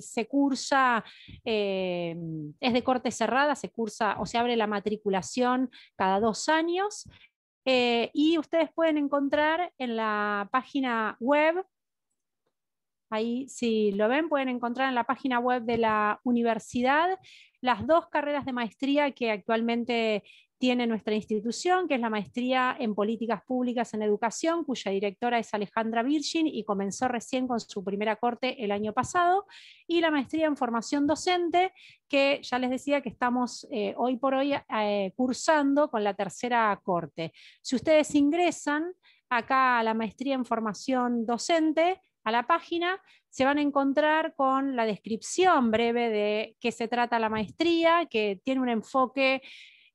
se cursa, eh, es de corte cerrada, se cursa o se abre la matriculación cada dos años. Eh, y ustedes pueden encontrar en la página web, ahí si lo ven, pueden encontrar en la página web de la universidad las dos carreras de maestría que actualmente tiene nuestra institución, que es la maestría en políticas públicas en educación, cuya directora es Alejandra Virgin y comenzó recién con su primera corte el año pasado, y la maestría en formación docente, que ya les decía que estamos eh, hoy por hoy eh, cursando con la tercera corte. Si ustedes ingresan acá a la maestría en formación docente, a la página, se van a encontrar con la descripción breve de qué se trata la maestría, que tiene un enfoque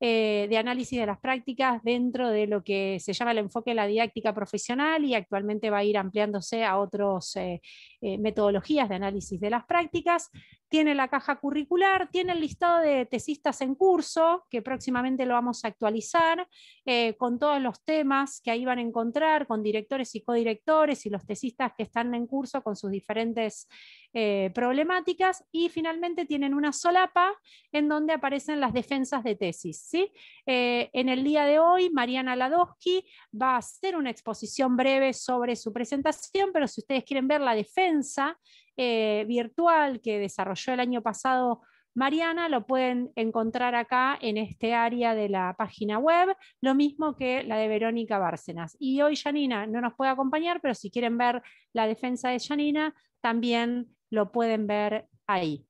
eh, de análisis de las prácticas dentro de lo que se llama el enfoque de la didáctica profesional y actualmente va a ir ampliándose a otras eh, eh, metodologías de análisis de las prácticas. Tiene la caja curricular, tiene el listado de tesistas en curso, que próximamente lo vamos a actualizar, con todos los temas que ahí van a encontrar, con directores y codirectores y los tesistas que están en curso con sus diferentes problemáticas. Y finalmente tienen una solapa en donde aparecen las defensas de tesis. Eh, en el día de hoy, Mariana Ladowski va a hacer una exposición breve sobre su presentación, pero si ustedes quieren ver la defensa eh, virtual que desarrolló el año pasado Mariana, lo pueden encontrar acá en este área de la página web, lo mismo que la de Verónica Bárcenas. Y hoy Janina no nos puede acompañar, pero si quieren ver la defensa de Janina, también lo pueden ver ahí.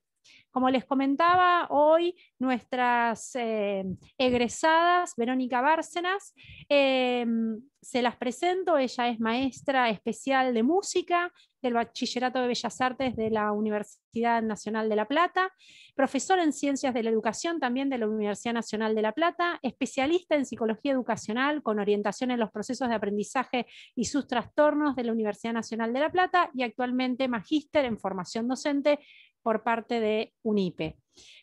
Como les comentaba, hoy nuestras eh, egresadas, Verónica Bárcenas, em, se las presento, ella es maestra especial de música del Bachillerato de Bellas Artes de la Universidad Nacional de La Plata, profesora en Ciencias de la Educación también de la Universidad Nacional de La Plata, especialista en Psicología Educacional con orientación en los procesos de aprendizaje y sus trastornos de la Universidad Nacional de La Plata y actualmente magíster en formación docente por parte de UNIPE.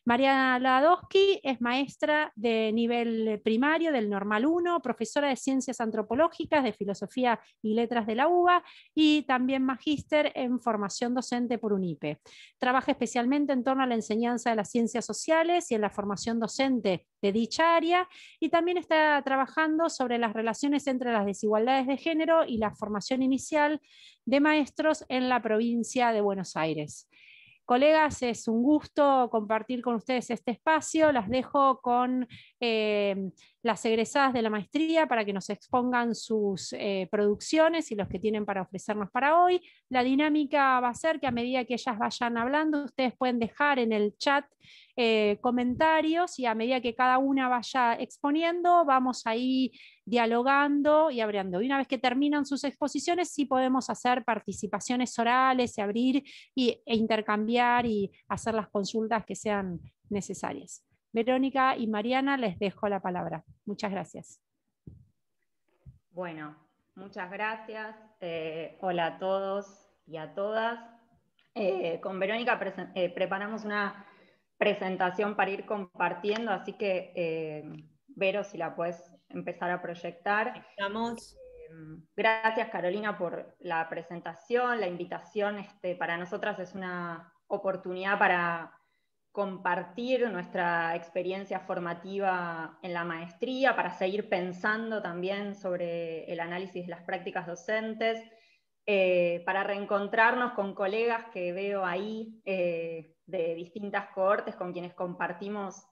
María Ladowski es maestra de nivel primario del Normal 1, profesora de Ciencias Antropológicas, de Filosofía y Letras de la UBA y también magíster en formación docente por UNIPE. Trabaja especialmente en torno a la enseñanza de las ciencias sociales y en la formación docente de dicha área y también está trabajando sobre las relaciones entre las desigualdades de género y la formación inicial de maestros en la provincia de Buenos Aires. Colegas, es un gusto compartir con ustedes este espacio. Las dejo con eh, las egresadas de la maestría para que nos expongan sus eh, producciones y los que tienen para ofrecernos para hoy. La dinámica va a ser que a medida que ellas vayan hablando, ustedes pueden dejar en el chat eh, comentarios y a medida que cada una vaya exponiendo, vamos ahí dialogando y abriendo. Y una vez que terminan sus exposiciones, sí podemos hacer participaciones orales y abrir y, e intercambiar y hacer las consultas que sean necesarias. Verónica y Mariana, les dejo la palabra. Muchas gracias. Bueno, muchas gracias. Eh, hola a todos y a todas. Eh, con Verónica preparamos una presentación para ir compartiendo, así que, eh, Vero, si la puedes empezar a proyectar. Estamos. Eh, gracias, Carolina, por la presentación, la invitación. Este, para nosotras es una oportunidad para compartir nuestra experiencia formativa en la maestría, para seguir pensando también sobre el análisis de las prácticas docentes, eh, para reencontrarnos con colegas que veo ahí de distintas cohortes con quienes compartimos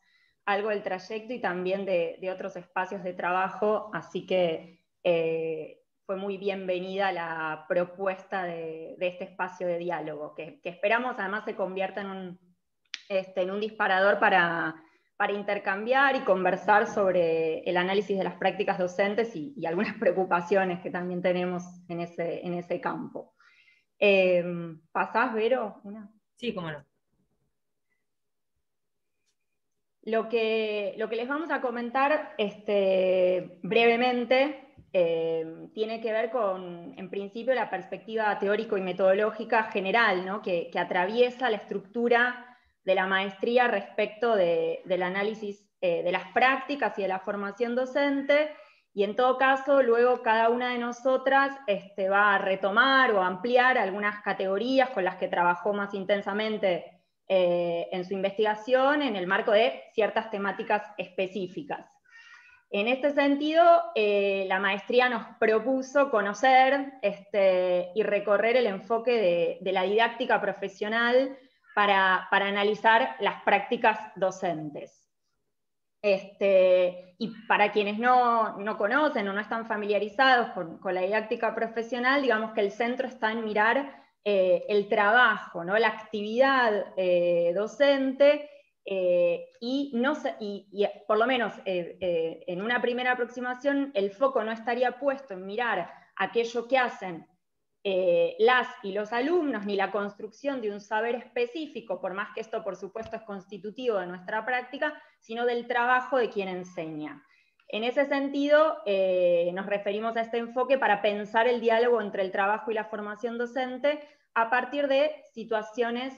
algo del trayecto y también de, otros espacios de trabajo, así que eh, fue muy bienvenida la propuesta de, este espacio de diálogo, que, esperamos además se convierta en un, este, en un disparador para, para, intercambiar y conversar sobre el análisis de las prácticas docentes y, algunas preocupaciones que también tenemos en ese, en ese campo. Eh, ¿Pasás, Vero? Una? Sí, cómo no. Lo que, lo que les vamos a comentar este, brevemente eh, tiene que ver con, en principio, la perspectiva teórico y metodológica general, ¿no? que, atraviesa la estructura de la maestría respecto del análisis eh, de las prácticas y de la formación docente, Y en todo caso, luego cada una de nosotras este, va a retomar o ampliar algunas categorías con las que trabajó más intensamente eh, en su investigación en el marco de ciertas temáticas específicas. En este sentido, eh, la maestría nos propuso conocer este, y recorrer el enfoque de, la didáctica profesional para, para analizar las prácticas docentes. Este, y para quienes no, conocen o no están familiarizados con, la didáctica profesional, digamos que el centro está en mirar eh, el trabajo, ¿no? la actividad eh, docente, eh, y, no y, por lo menos en una primera aproximación el foco no estaría puesto en mirar aquello que hacen eh, las y los alumnos, ni la construcción de un saber específico, por más que esto por supuesto es constitutivo de nuestra práctica, sino del trabajo de quien enseña. En ese sentido, eh, nos referimos a este enfoque para pensar el diálogo entre el trabajo y la formación docente a partir de situaciones,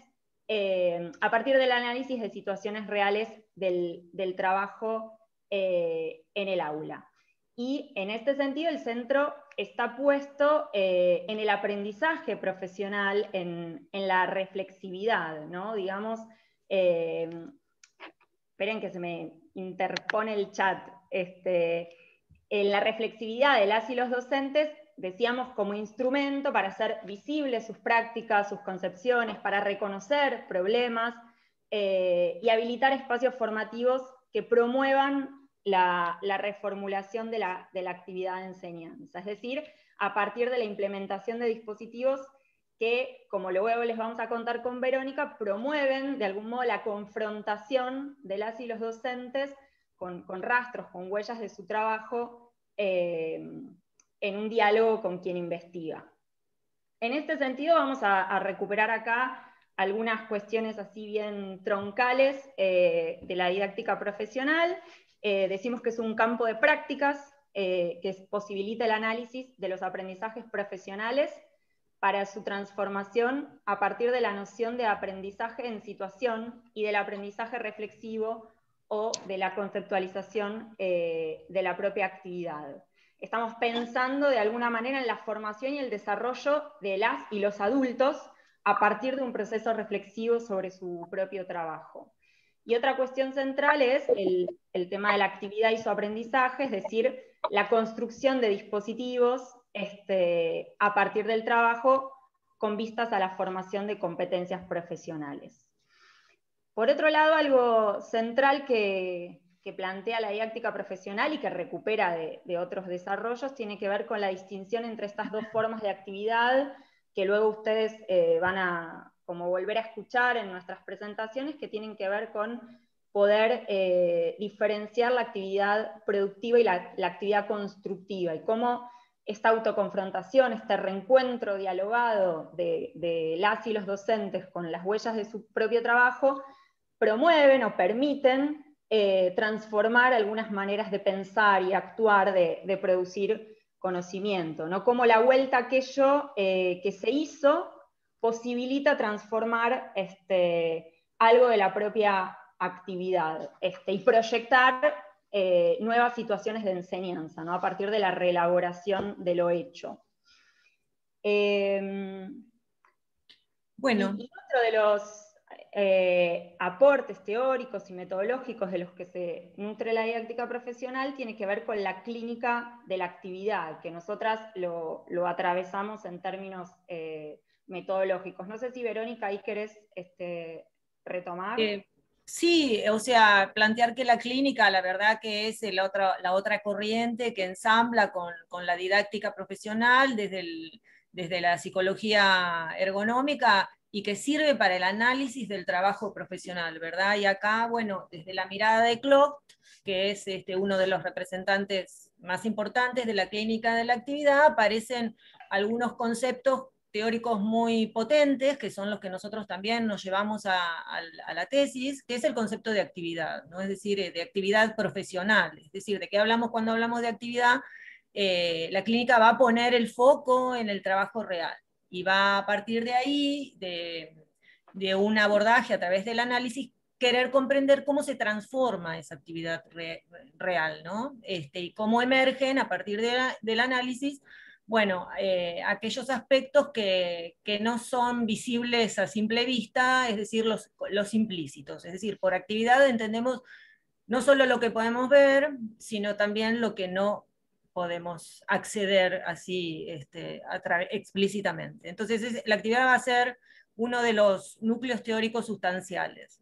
eh, a partir del análisis de situaciones reales del, del trabajo en el aula. Y en este sentido, el centro está puesto eh, en el aprendizaje profesional, en, la reflexividad, ¿no? Digamos, eh, esperen que se me interpone el chat, este, en la reflexividad de las y los docentes, decíamos como instrumento para hacer visibles sus prácticas, sus concepciones, para reconocer problemas eh, y habilitar espacios formativos que promuevan la, reformulación de la, actividad de enseñanza, es decir, a partir de la implementación de dispositivos que, como luego les vamos a contar con Verónica, promueven de algún modo la confrontación de las y los docentes con, rastros, con huellas de su trabajo eh, en un diálogo con quien investiga. En este sentido vamos a, recuperar acá algunas cuestiones así bien troncales eh, de la didáctica profesional eh, decimos que es un campo de prácticas eh, que posibilita el análisis de los aprendizajes profesionales para su transformación a partir de la noción de aprendizaje en situación y del aprendizaje reflexivo o de la conceptualización eh, de la propia actividad. Estamos pensando de alguna manera en la formación y el desarrollo de las y los adultos a partir de un proceso reflexivo sobre su propio trabajo. Y otra cuestión central es el, tema de la actividad y su aprendizaje, es decir, la construcción de dispositivos este, a partir del trabajo con vistas a la formación de competencias profesionales. Por otro lado, algo central que, plantea la didáctica profesional y que recupera de, otros desarrollos tiene que ver con la distinción entre estas dos formas de actividad que luego ustedes eh, van a, como volver a escuchar en nuestras presentaciones que tienen que ver con poder eh, diferenciar la actividad productiva y la, actividad constructiva y cómo esta autoconfrontación, este reencuentro dialogado de, las y los docentes con las huellas de su propio trabajo, promueven o permiten eh, transformar algunas maneras de pensar y actuar, de, producir conocimiento, ¿no? Como la vuelta a aquello eh, que se hizo posibilita transformar este, algo de la propia actividad este, y proyectar eh, nuevas situaciones de enseñanza, ¿no? a partir de la reelaboración de lo hecho. Em, bueno. Y, otro de los eh, aportes teóricos y metodológicos de los que se nutre la didáctica profesional tiene que ver con la clínica de la actividad, que nosotras lo, atravesamos en términos eh, metodológicos. No sé si Verónica ahí querés este, retomar. Eh, sí, o sea, plantear que la clínica, la verdad que es la otra corriente que ensambla con, la didáctica profesional desde, desde la psicología ergonómica y que sirve para el análisis del trabajo profesional, ¿verdad? Y acá, bueno, desde la mirada de Klopp, que es este, uno de los representantes más importantes de la clínica de la actividad, aparecen algunos conceptos teóricos muy potentes, que son los que nosotros también nos llevamos a, la tesis, que es el concepto de actividad, ¿no? es decir, eh, de actividad profesional. Es decir, ¿de qué hablamos cuando hablamos de actividad? Eh, la clínica va a poner el foco en el trabajo real y va a partir de ahí, de, un abordaje a través del análisis, querer comprender cómo se transforma esa actividad real, ¿no? Este, y cómo emergen a partir del análisis, bueno, eh, aquellos aspectos que, no son visibles a simple vista, es decir, los, implícitos. Es decir, por actividad entendemos no solo lo que podemos ver, sino también lo que no podemos acceder así este, explícitamente. Entonces, la actividad va a ser uno de los núcleos teóricos sustanciales.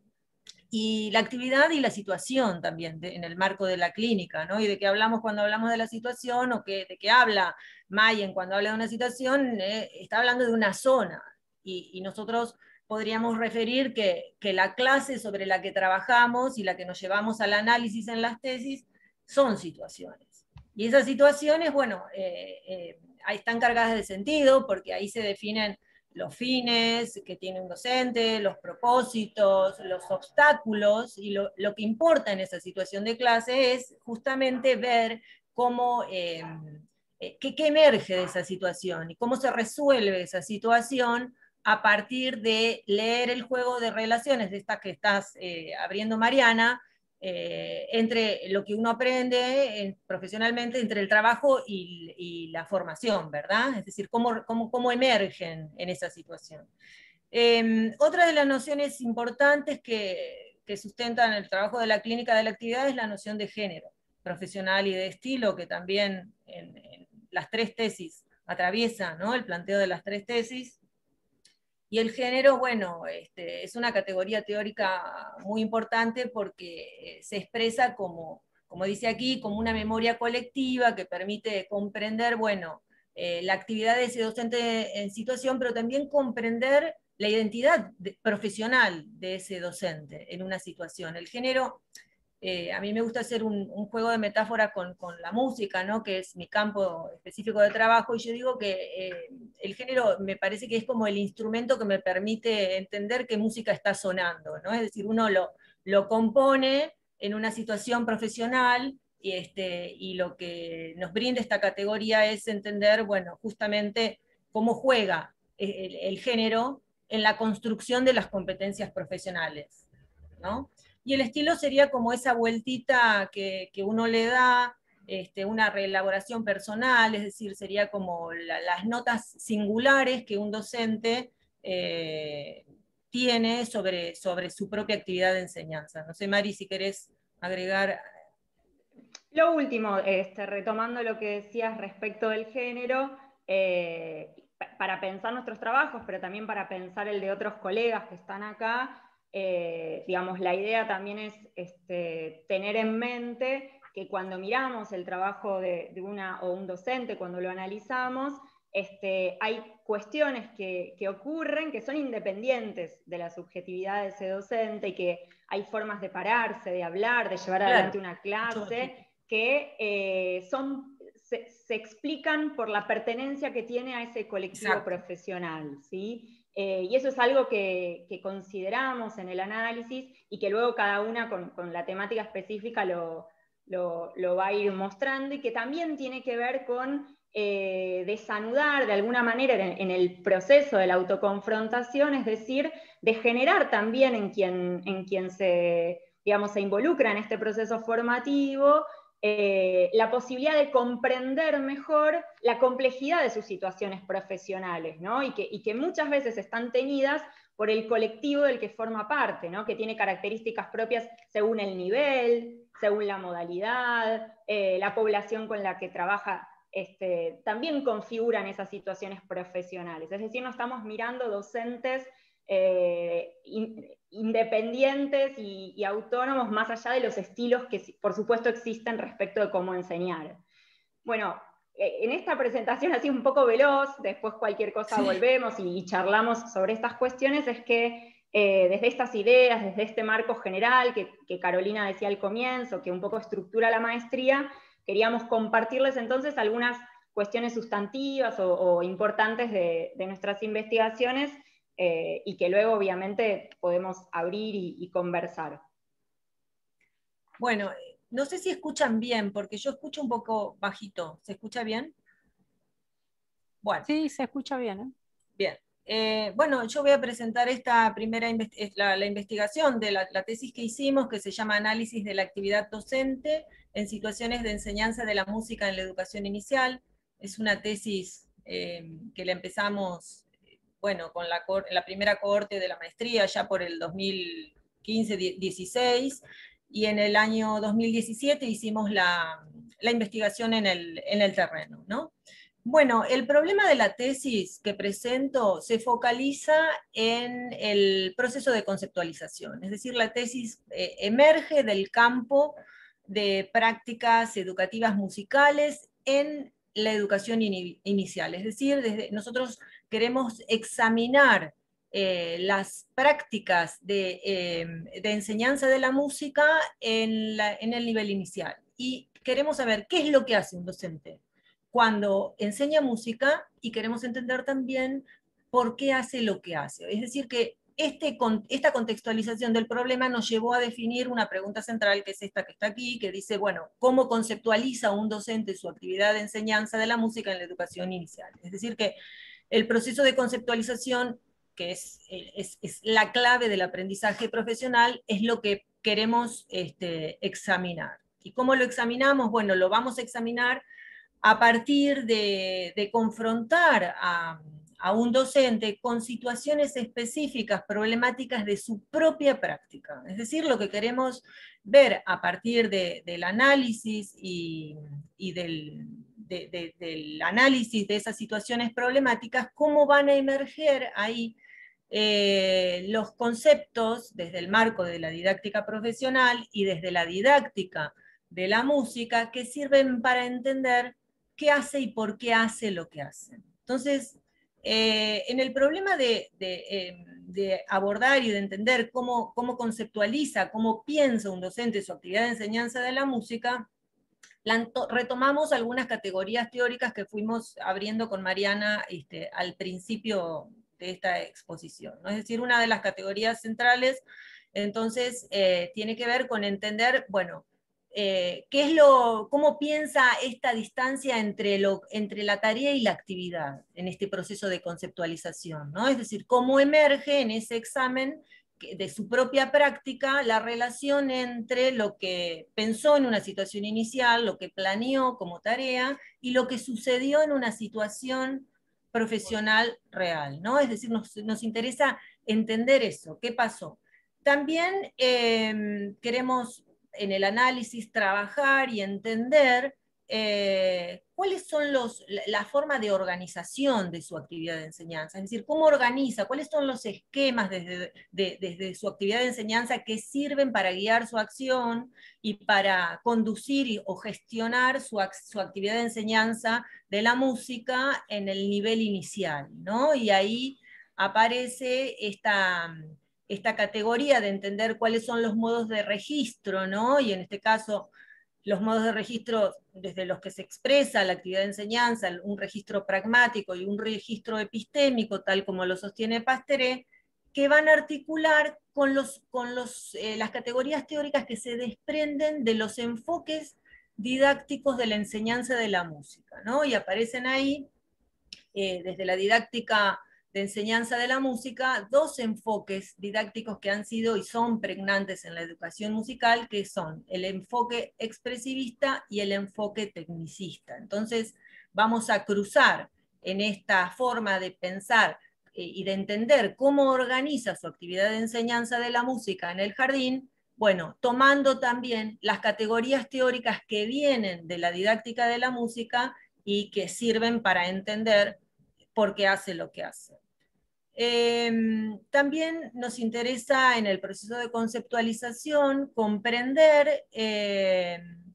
Y la actividad y la situación también en el marco de la clínica, ¿no? Y de qué hablamos cuando hablamos de la situación, o que, de qué habla Mayen cuando habla de una situación, eh, está hablando de una zona. Y, nosotros podríamos referir que, que, la clase sobre la que trabajamos y la que nos llevamos al análisis en las tesis son situaciones. Y esas situaciones, bueno, eh, eh, están cargadas de sentido porque ahí se definen los fines que tiene un docente, los propósitos, los obstáculos, y lo, que importa en esa situación de clase es justamente ver cómo, eh, eh, qué, emerge de esa situación y cómo se resuelve esa situación a partir de leer el juego de relaciones de estas que estás eh, abriendo, Mariana, eh, entre lo que uno aprende profesionalmente, entre el trabajo y, la formación, ¿verdad? Es decir, cómo, cómo, cómo emergen en esa situación. Em, otra de las nociones importantes que, que, sustentan el trabajo de la clínica de la actividad es la noción de género profesional y de estilo, que también en las tres tesis atraviesa ¿no? el planteo de las tres tesis. Y el género, bueno, este, es una categoría teórica muy importante porque eh, se expresa como, como dice aquí, como una memoria colectiva que permite comprender, bueno, eh, la actividad de ese docente en situación, pero también comprender la identidad profesional de ese docente en una situación. El género eh, a mí me gusta hacer un, juego de metáfora con, la música, ¿no? que es mi campo específico de trabajo, y yo digo que eh, el género me parece que es como el instrumento que me permite entender qué música está sonando, ¿no? es decir, uno lo, compone en una situación profesional y, este, y lo que nos brinda esta categoría es entender, bueno, justamente cómo juega el, el género en la construcción de las competencias profesionales. ¿no? Y el estilo sería como esa vueltita que, uno le da, este, una reelaboración personal, es decir, sería como las notas singulares que un docente eh, tiene sobre, sobre su propia actividad de enseñanza. No sé, Mari, si querés agregar. Lo último, este, retomando lo que decías respecto del género, eh, para pensar nuestros trabajos, pero también para pensar el de otros colegas que están acá, eh, digamos, la idea también es este, tener en mente que cuando miramos el trabajo de, una o un docente, cuando lo analizamos, este, hay cuestiones que, ocurren que son independientes de la subjetividad de ese docente y que hay formas de pararse, de hablar, de llevar adelante una clase que eh, son, se, explican por la pertenencia que tiene a ese colectivo profesional. ¿sí? Eh, y eso es algo que, consideramos en el análisis y que luego cada una con, la temática específica lo, va a ir mostrando y que también tiene que ver con eh, desanudar de alguna manera en, el proceso de la autoconfrontación, es decir, de generar también en quien, en quien se, digamos, se involucra en este proceso formativo eh, la posibilidad de comprender mejor la complejidad de sus situaciones profesionales, ¿no? y, que, muchas veces están tenidas por el colectivo del que forma parte, ¿no? que tiene características propias según el nivel, según la modalidad, eh, la población con la que trabaja este, también configuran esas situaciones profesionales. Es decir, no estamos mirando docentes eh, independientes y, autónomos más allá de los estilos que por supuesto existen respecto de cómo enseñar. Bueno, eh, en esta presentación así un poco veloz, después cualquier cosa volvemos y, charlamos sobre estas cuestiones, es que eh, desde estas ideas, desde este marco general que, Carolina decía al comienzo, que un poco estructura la maestría, queríamos compartirles entonces algunas cuestiones sustantivas o, importantes de nuestras investigaciones eh, y que luego obviamente podemos abrir y, conversar. Bueno, no sé si escuchan bien, porque yo escucho un poco bajito. ¿Se escucha bien? Bueno. Sí, se escucha bien. ¿eh? Bien. Eh, bueno, yo voy a presentar esta primera la, investigación de la, tesis que hicimos, que se llama Análisis de la actividad docente en situaciones de enseñanza de la música en la educación inicial. Es una tesis eh, que la empezamos, bueno, con la, primera cohorte de la maestría ya por el 2015-16, y en el año 2017 hicimos la, la investigación en el, en el terreno, ¿no? Bueno, el problema de la tesis que presento se focaliza en el proceso de conceptualización, es decir, la tesis eh, emerge del campo de prácticas educativas musicales en la educación inicial, es decir, desde, nosotros queremos examinar eh, las prácticas eh, de, enseñanza de la música en, en el nivel inicial y queremos saber qué es lo que hace un docente cuando enseña música y queremos entender también por qué hace lo que hace. Es decir, que este, esta contextualización del problema nos llevó a definir una pregunta central, que es esta que está aquí, que dice, bueno, ¿cómo conceptualiza un docente su actividad de enseñanza de la música en la educación inicial? Es decir, que el proceso de conceptualización, que es, la clave del aprendizaje profesional, es lo que queremos este, examinar. ¿Y cómo lo examinamos? Bueno, lo vamos a examinar a partir de, confrontar a, un docente con situaciones específicas, problemáticas de su propia práctica. Es decir, lo que queremos ver a partir del análisis y, del, análisis de esas situaciones problemáticas, cómo van a emerger ahí eh, los conceptos desde el marco de la didáctica profesional y desde la didáctica de la música que sirven para entender qué hace y por qué hace lo que hace. Entonces, eh, en el problema eh, de, abordar y de entender cómo, cómo, conceptualiza, cómo piensa un docente su actividad de enseñanza de la música, retomamos algunas categorías teóricas que fuimos abriendo con Mariana este, al principio de esta exposición. Es decir, una de las categorías centrales, entonces, eh, tiene que ver con entender, bueno, eh, ¿qué es lo, ¿cómo piensa esta distancia entre, lo, entre la tarea y la actividad en este proceso de conceptualización? ¿no? Es decir, cómo emerge en ese examen de su propia práctica la relación entre lo que pensó en una situación inicial, lo que planeó como tarea y lo que sucedió en una situación profesional real, ¿no? Es decir, nos, interesa entender eso, qué pasó. También eh, queremos en el análisis trabajar y entender eh, cuáles son los, la, forma de organización de su actividad de enseñanza, es decir, cómo organiza, cuáles son los esquemas desde, desde su actividad de enseñanza que sirven para guiar su acción y para conducir o gestionar su, su, actividad de enseñanza de la música en el nivel inicial, ¿no? Y ahí aparece esta esta categoría de entender cuáles son los modos de registro, ¿no? Y en este caso, los modos de registro desde los que se expresa la actividad de enseñanza, un registro pragmático y un registro epistémico, tal como lo sostiene Pasteré, que van a articular con, los, con los, eh, las categorías teóricas que se desprenden de los enfoques didácticos de la enseñanza de la música, ¿no? Y aparecen ahí, eh, desde la didáctica de enseñanza de la música dos enfoques didácticos que han sido y son pregnantes en la educación musical, que son el enfoque expresivista y el enfoque tecnicista. Entonces, vamos a cruzar en esta forma de pensar eh, y de entender cómo organiza su actividad de enseñanza de la música en el jardín, bueno, tomando también las categorías teóricas que vienen de la didáctica de la música y que sirven para entender porque hace lo que hace. Em, también nos interesa en el proceso de conceptualización comprender em,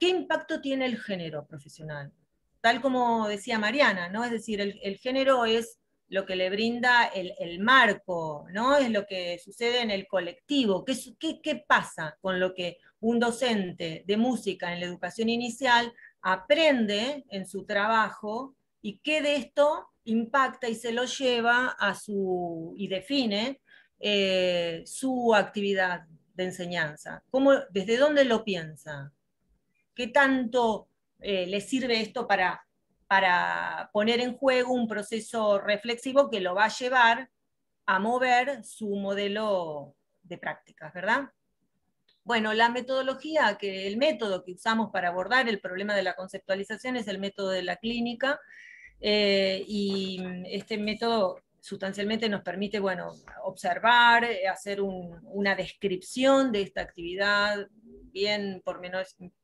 qué impacto tiene el género profesional. Tal como decía Mariana, ¿no? Es decir, el, género es lo que le brinda el, marco, ¿no? Es lo que sucede en el colectivo. ¿Qué, ¿Qué, qué, pasa con lo que un docente de música en la educación inicial aprende en su trabajo y qué de esto impacta y se lo lleva a su, y define eh, su actividad de enseñanza. ¿Cómo, ¿Desde dónde lo piensa? ¿Qué tanto eh, le sirve esto para, para poner en juego un proceso reflexivo que lo va a llevar a mover su modelo de prácticas, ¿verdad? Bueno, la metodología, que el método que usamos para abordar el problema de la conceptualización es el método de la clínica, eh, y este método sustancialmente nos permite, bueno, observar, eh, hacer una descripción de esta actividad bien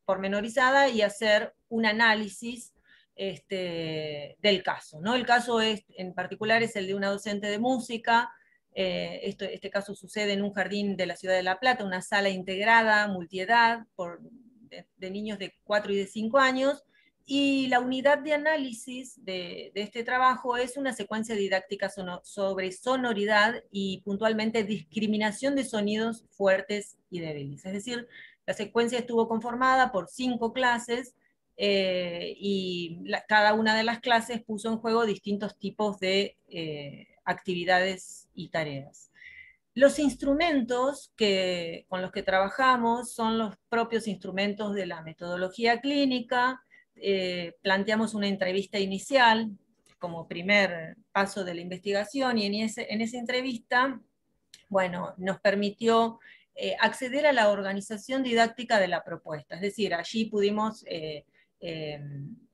pormenorizada y hacer un análisis este, del caso. ¿no? El caso es, en particular es el de una docente de música, eh, esto, este caso sucede en un jardín de la ciudad de La Plata, una sala integrada, multiedad, por, de, niños de 4 y de 5 años, y la unidad de análisis de, este trabajo es una secuencia didáctica sobre sonoridad y puntualmente discriminación de sonidos fuertes y débiles. Es decir, la secuencia estuvo conformada por cinco clases eh, y cada una de las clases puso en juego distintos tipos de eh, actividades y tareas. Los instrumentos que, con los que trabajamos son los propios instrumentos de la metodología clínica. Eh, planteamos una entrevista inicial como primer paso de la investigación y en, en esa entrevista, bueno, nos permitió eh, acceder a la organización didáctica de la propuesta. Es decir, allí pudimos eh,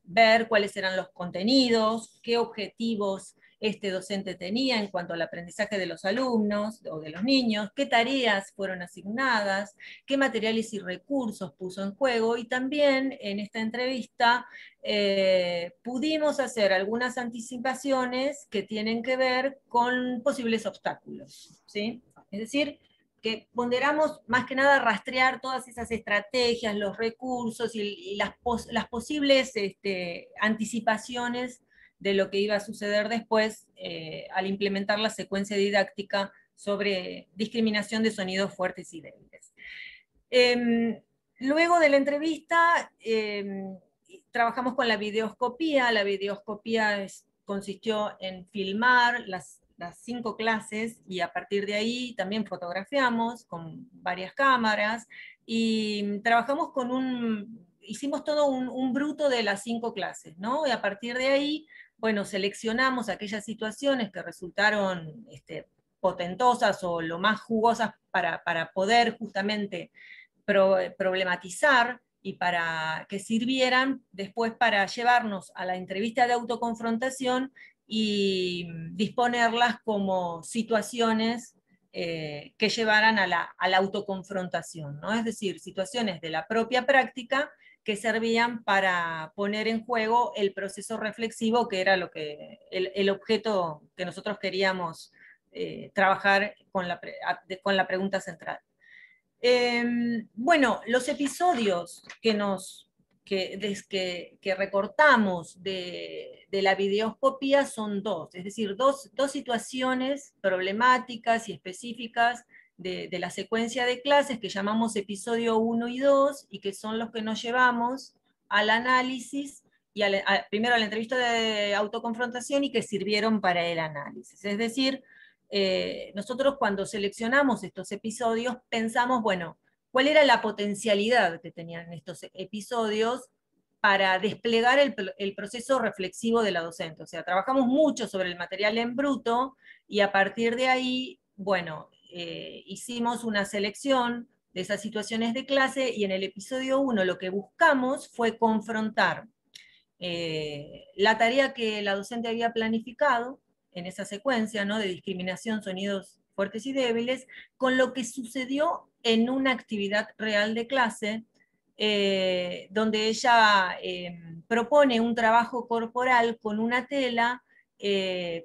ver cuáles eran los contenidos, qué objetivos este docente tenía en cuanto al aprendizaje de los alumnos o de los niños, qué tareas fueron asignadas, qué materiales y recursos puso en juego y también en esta entrevista eh, pudimos hacer algunas anticipaciones que tienen que ver con posibles obstáculos. ¿sí? Es decir, que ponderamos más que nada rastrear todas esas estrategias, los recursos y, las, posibles este, anticipaciones de lo que iba a suceder después eh, al implementar la secuencia didáctica sobre discriminación de sonidos fuertes y débiles. Em, luego de la entrevista, em, trabajamos con la videoscopía. La videoscopía consistió en filmar las, las, cinco clases y a partir de ahí también fotografiamos con varias cámaras y trabajamos con un, hicimos todo un, un bruto de las cinco clases, ¿no? Y a partir de ahí bueno, seleccionamos aquellas situaciones que resultaron este, potentosas o lo más jugosas para, poder justamente problematizar y para que sirvieran después para llevarnos a la entrevista de autoconfrontación y disponerlas como situaciones eh, que llevaran a la, autoconfrontación, ¿no? es decir, situaciones de la propia práctica que servían para poner en juego el proceso reflexivo, que era lo que, el, objeto que nosotros queríamos eh, trabajar con la, con la, pregunta central. Em, bueno, los episodios que, nos, que, que, recortamos de, de, la videoscopía son dos, es decir, dos, dos situaciones problemáticas y específicas de, la secuencia de clases que llamamos episodio 1 y 2 y que son los que nos llevamos al análisis y primero a la entrevista de autoconfrontación y que sirvieron para el análisis. Es decir, eh, nosotros cuando seleccionamos estos episodios pensamos, bueno, ¿cuál era la potencialidad que tenían estos episodios para desplegar el, el, proceso reflexivo de la docente. O sea, trabajamos mucho sobre el material en bruto y a partir de ahí, bueno, eh, hicimos una selección de esas situaciones de clase y en el episodio 1 lo que buscamos fue confrontar eh, la tarea que la docente había planificado en esa secuencia ¿no? de discriminación, sonidos fuertes y débiles, con lo que sucedió en una actividad real de clase, eh, donde ella propone un trabajo corporal con una tela,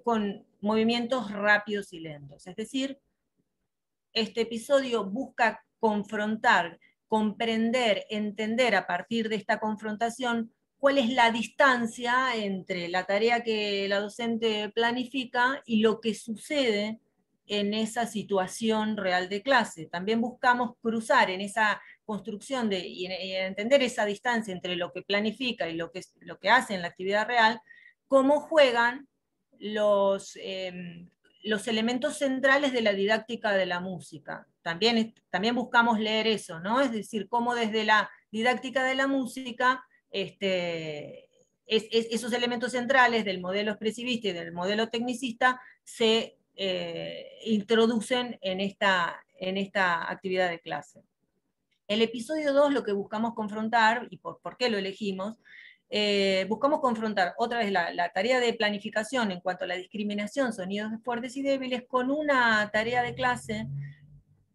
con movimientos rápidos y lentos. Es decir, este episodio busca confrontar, comprender, entender a partir de esta confrontación cuál es la distancia entre la tarea que la docente planifica y lo que sucede en esa situación real de clase. También buscamos cruzar en esa construcción de, y, entender esa distancia entre lo que planifica y lo que, lo que hace en la actividad real, cómo juegan los, em, los elementos centrales de la didáctica de la música. También, también buscamos leer eso, ¿no? Es decir, cómo desde la didáctica de la música este, esos elementos centrales del modelo expresivista y del modelo tecnicista se eh, introducen en esta, en esta actividad de clase. El episodio 2 lo que buscamos confrontar, y por, por qué lo elegimos, eh, buscamos confrontar otra vez la, tarea de planificación en cuanto a la discriminación, sonidos fuertes y débiles, con una tarea de clase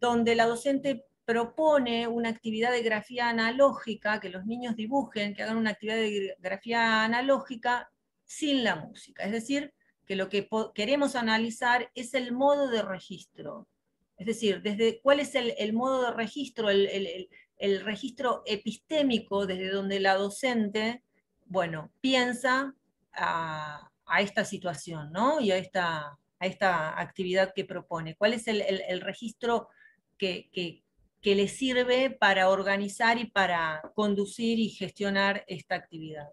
donde la docente propone una actividad de grafía analógica, que los niños dibujen, que hagan una actividad de grafía analógica sin la música. Es decir, que lo que queremos analizar es el modo de registro. Es decir, desde cuál es el, modo de registro, el, el registro epistémico desde donde la docente bueno, piensa a, esta situación, ¿no? Y a esta, a esta actividad que propone. ¿Cuál es el, registro que, le sirve para organizar y para conducir y gestionar esta actividad?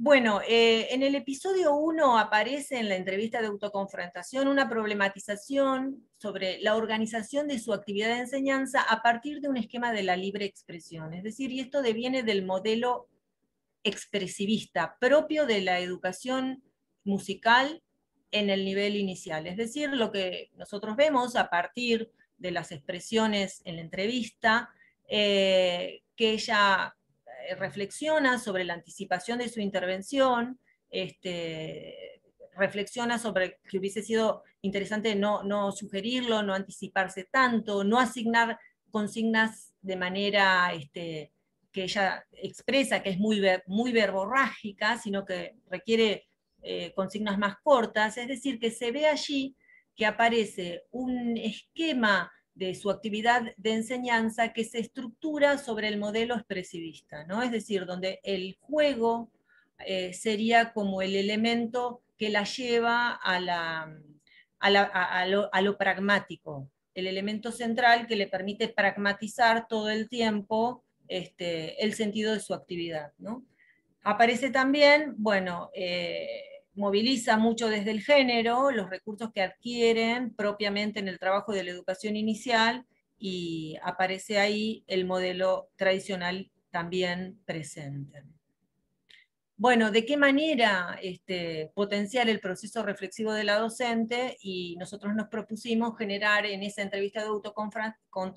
Bueno, eh, en el episodio 1 aparece en la entrevista de autoconfrontación una problematización sobre la organización de su actividad de enseñanza a partir de un esquema de la libre expresión. Es decir, y esto deviene del modelo expresivista propio de la educación musical en el nivel inicial. Es decir, lo que nosotros vemos a partir de las expresiones en la entrevista, eh, que ella eh, reflexiona sobre la anticipación de su intervención, este, reflexiona sobre que hubiese sido interesante no, sugerirlo, no anticiparse tanto, no asignar consignas de manera este, que ella expresa, que es muy, muy verborrágica, sino que requiere eh, consignas más cortas, es decir, que se ve allí que aparece un esquema de su actividad de enseñanza que se estructura sobre el modelo expresivista, ¿no? es decir, donde el juego eh, sería como el elemento que la lleva a, la, a, lo, a, lo, pragmático, el elemento central que le permite pragmatizar todo el tiempo este, el sentido de su actividad. ¿no? Aparece también, bueno, eh, moviliza mucho desde el género los recursos que adquieren propiamente en el trabajo de la educación inicial y aparece ahí el modelo tradicional también presente. Bueno, ¿de qué manera este, potenciar el proceso reflexivo de la docente? Y nosotros nos propusimos generar en esa entrevista de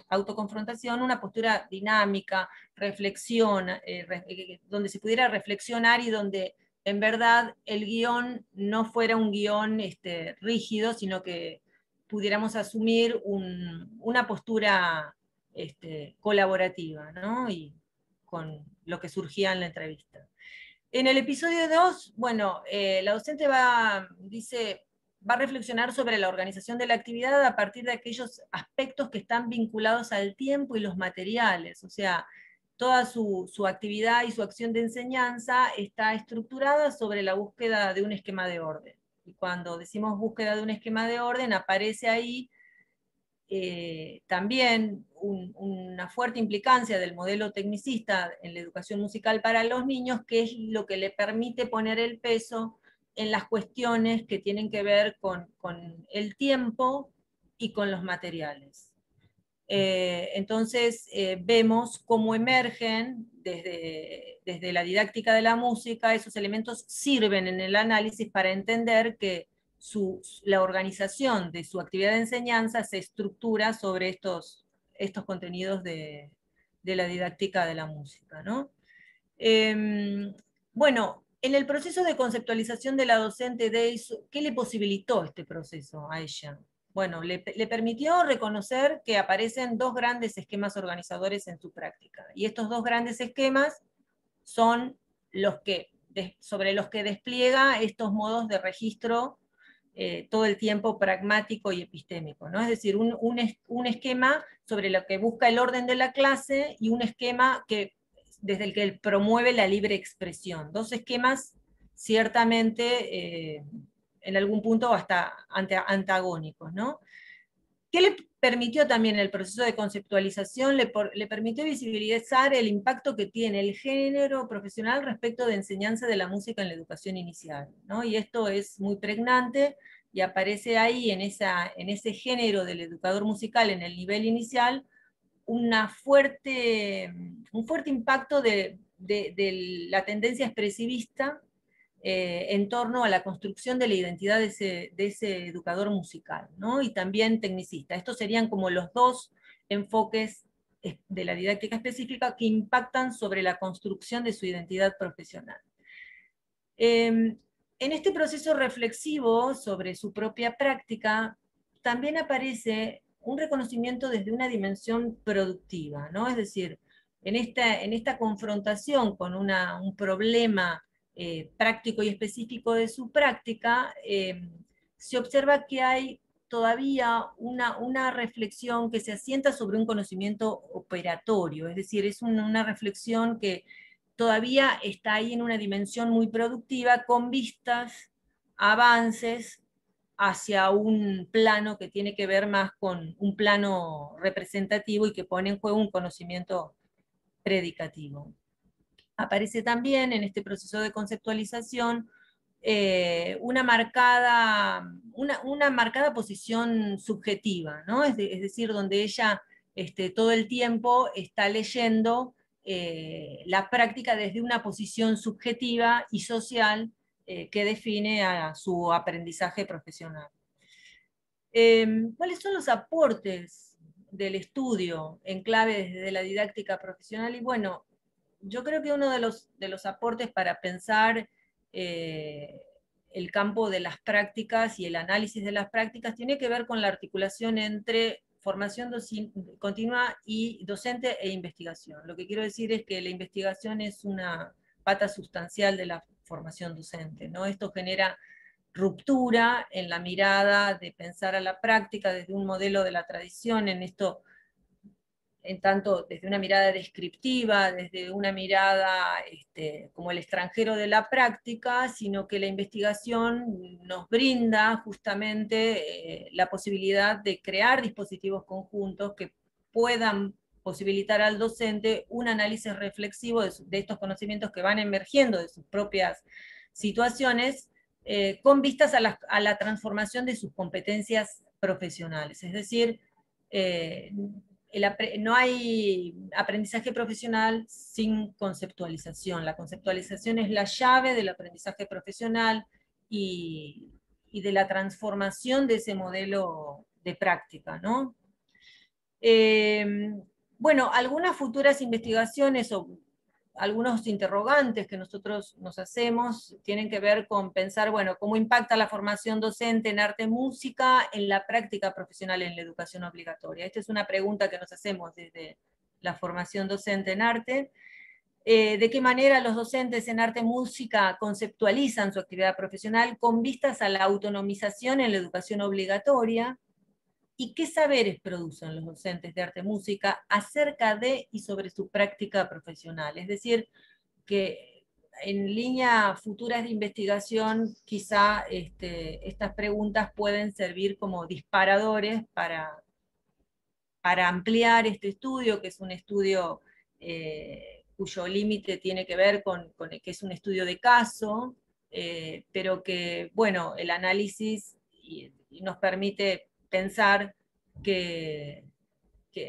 autoconfrontación una postura dinámica, reflexión, eh, eh, donde se pudiera reflexionar y donde en verdad el guion no fuera un guion este, rígido, sino que pudiéramos asumir una postura este, colaborativa, ¿no? Y con lo que surgía en la entrevista. En el episodio 2, bueno, eh, la docente va, dice, va a reflexionar sobre la organización de la actividad a partir de aquellos aspectos que están vinculados al tiempo y los materiales. O sea, toda su, actividad y su acción de enseñanza está estructurada sobre la búsqueda de un esquema de orden. Y cuando decimos búsqueda de un esquema de orden, aparece ahí eh, también una fuerte implicancia del modelo tecnicista en la educación musical para los niños, que es lo que le permite poner el peso en las cuestiones que tienen que ver con, el tiempo y con los materiales. Eh, entonces eh, vemos cómo emergen desde, desde la didáctica de la música, esos elementos sirven en el análisis para entender que la organización de su actividad de enseñanza se estructura sobre estos, estos contenidos de, la didáctica de la música. Em, bueno, en el proceso de conceptualización de la docente Deis, ¿qué le posibilitó este proceso a ella? Bueno, le, permitió reconocer que aparecen dos grandes esquemas organizadores en su práctica. Y estos dos grandes esquemas son los que, sobre los que despliega estos modos de registro eh, todo el tiempo pragmático y epistémico, ¿no? Es decir, un, un, esquema sobre lo que busca el orden de la clase y un esquema que, desde el que promueve la libre expresión. Dos esquemas ciertamente, eh, en algún punto, hasta antagónicos, ¿no? ¿Qué le permitió también el proceso de conceptualización? Le, permitió visibilizar el impacto que tiene el género profesional respecto de enseñanza de la música en la educación inicial. ¿no? Y esto es muy pregnante y aparece ahí en ese género del educador musical en el nivel inicial una fuerte, un fuerte impacto de, la tendencia expresivista eh, en torno a la construcción de la identidad de ese, educador musical, y también tecnicista. Estos serían como los dos enfoques de la didáctica específica que impactan sobre la construcción de su identidad profesional. Em, en este proceso reflexivo sobre su propia práctica, también aparece un reconocimiento desde una dimensión productiva. Es decir, en esta confrontación con un problema eh, práctico y específico de su práctica, em, se observa que hay todavía una, una, reflexión que se asienta sobre un conocimiento operatorio, es decir, es una, reflexión que todavía está ahí en una dimensión muy productiva con vistas, avances hacia un plano que tiene que ver más con un plano representativo y que pone en juego un conocimiento predicativo. Aparece también en este proceso de conceptualización eh, una, marcada, una, marcada posición subjetiva, ¿no? es, decir, donde ella este, todo el tiempo está leyendo eh, la práctica desde una posición subjetiva y social eh, que define a su aprendizaje profesional. Em, ¿Cuáles son los aportes del estudio en clave desde la didáctica profesional? Y bueno, yo creo que uno de los, de los aportes para pensar eh, el campo de las prácticas y el análisis de las prácticas tiene que ver con la articulación entre formación continua y docente e investigación. Lo que quiero decir es que la investigación es una pata sustancial de la formación docente. ¿no? Esto genera ruptura en la mirada de pensar a la práctica desde un modelo de la tradición, en esto en tanto desde una mirada descriptiva, desde una mirada este, como el extranjero de la práctica, sino que la investigación nos brinda justamente eh, la posibilidad de crear dispositivos conjuntos que puedan posibilitar al docente un análisis reflexivo de, estos conocimientos que van emergiendo de sus propias situaciones, eh, con vistas a la, transformación de sus competencias profesionales. Es decir, eh, no hay aprendizaje profesional sin conceptualización. La conceptualización es la llave del aprendizaje profesional y, de la transformación de ese modelo de práctica. ¿no? Eh, bueno, algunas futuras investigaciones o algunos interrogantes que nosotros nos hacemos tienen que ver con pensar, bueno, cómo impacta la formación docente en arte música en la práctica profesional en la educación obligatoria. Esta es una pregunta que nos hacemos desde la formación docente en arte. Eh, de qué manera los docentes en arte música conceptualizan su actividad profesional con vistas a la autonomización en la educación obligatoria, y qué saberes producen los docentes de arte música acerca de y sobre su práctica profesional. Es decir, que en línea futuras de investigación quizá este, estas preguntas pueden servir como disparadores para, para ampliar este estudio, que es un estudio eh, cuyo límite tiene que ver con, que es un estudio de caso, eh, pero que, bueno, el análisis nos permite pensar que,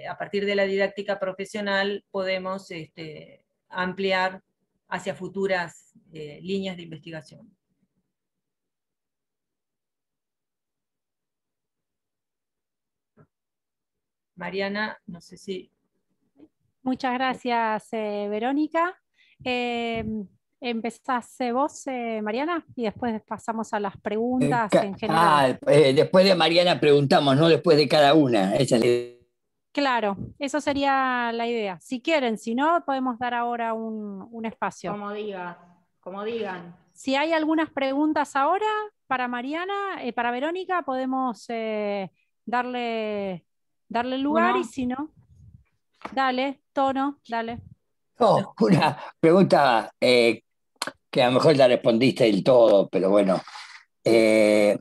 a partir de la didáctica profesional podemos este, ampliar hacia futuras eh, líneas de investigación. Mariana, no sé si... Muchas gracias, eh, Verónica. Eh, Empezás vos, eh, Mariana, y después pasamos a las preguntas en general. Ah, eh, después de Mariana preguntamos, no después de cada una. Claro, eso sería la idea. Si quieren, si no, podemos dar ahora un, espacio. Como digan, como digan. Si hay algunas preguntas ahora para Mariana, eh, para Verónica, podemos darle, darle lugar y si no, dale, tono, dale. Oh, una pregunta que a lo mejor ya respondiste del todo, pero bueno. Eh,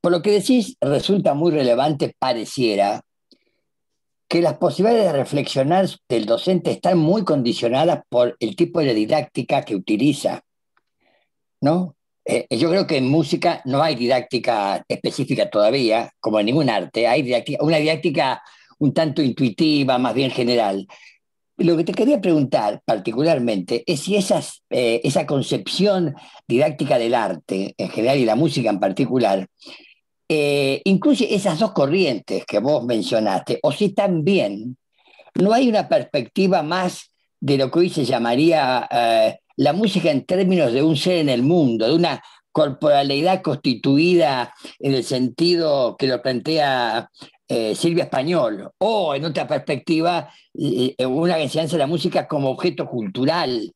por lo que decís, resulta muy relevante, pareciera, que las posibilidades de reflexionar del docente están muy condicionadas por el tipo de didáctica que utiliza. ¿no? Eh, yo creo que en música no hay didáctica específica todavía, como en ningún arte. Hay una didáctica un tanto intuitiva, más bien general. Lo que te quería preguntar particularmente es si esas, eh, esa concepción didáctica del arte en general y la música en particular eh, incluye esas dos corrientes que vos mencionaste, o si también no hay una perspectiva más de lo que hoy se llamaría eh, la música en términos de un ser en el mundo, de una corporalidad constituida en el sentido que lo plantea eh, Silvia Español, o en otra perspectiva, una enseñanza de la música como objeto cultural,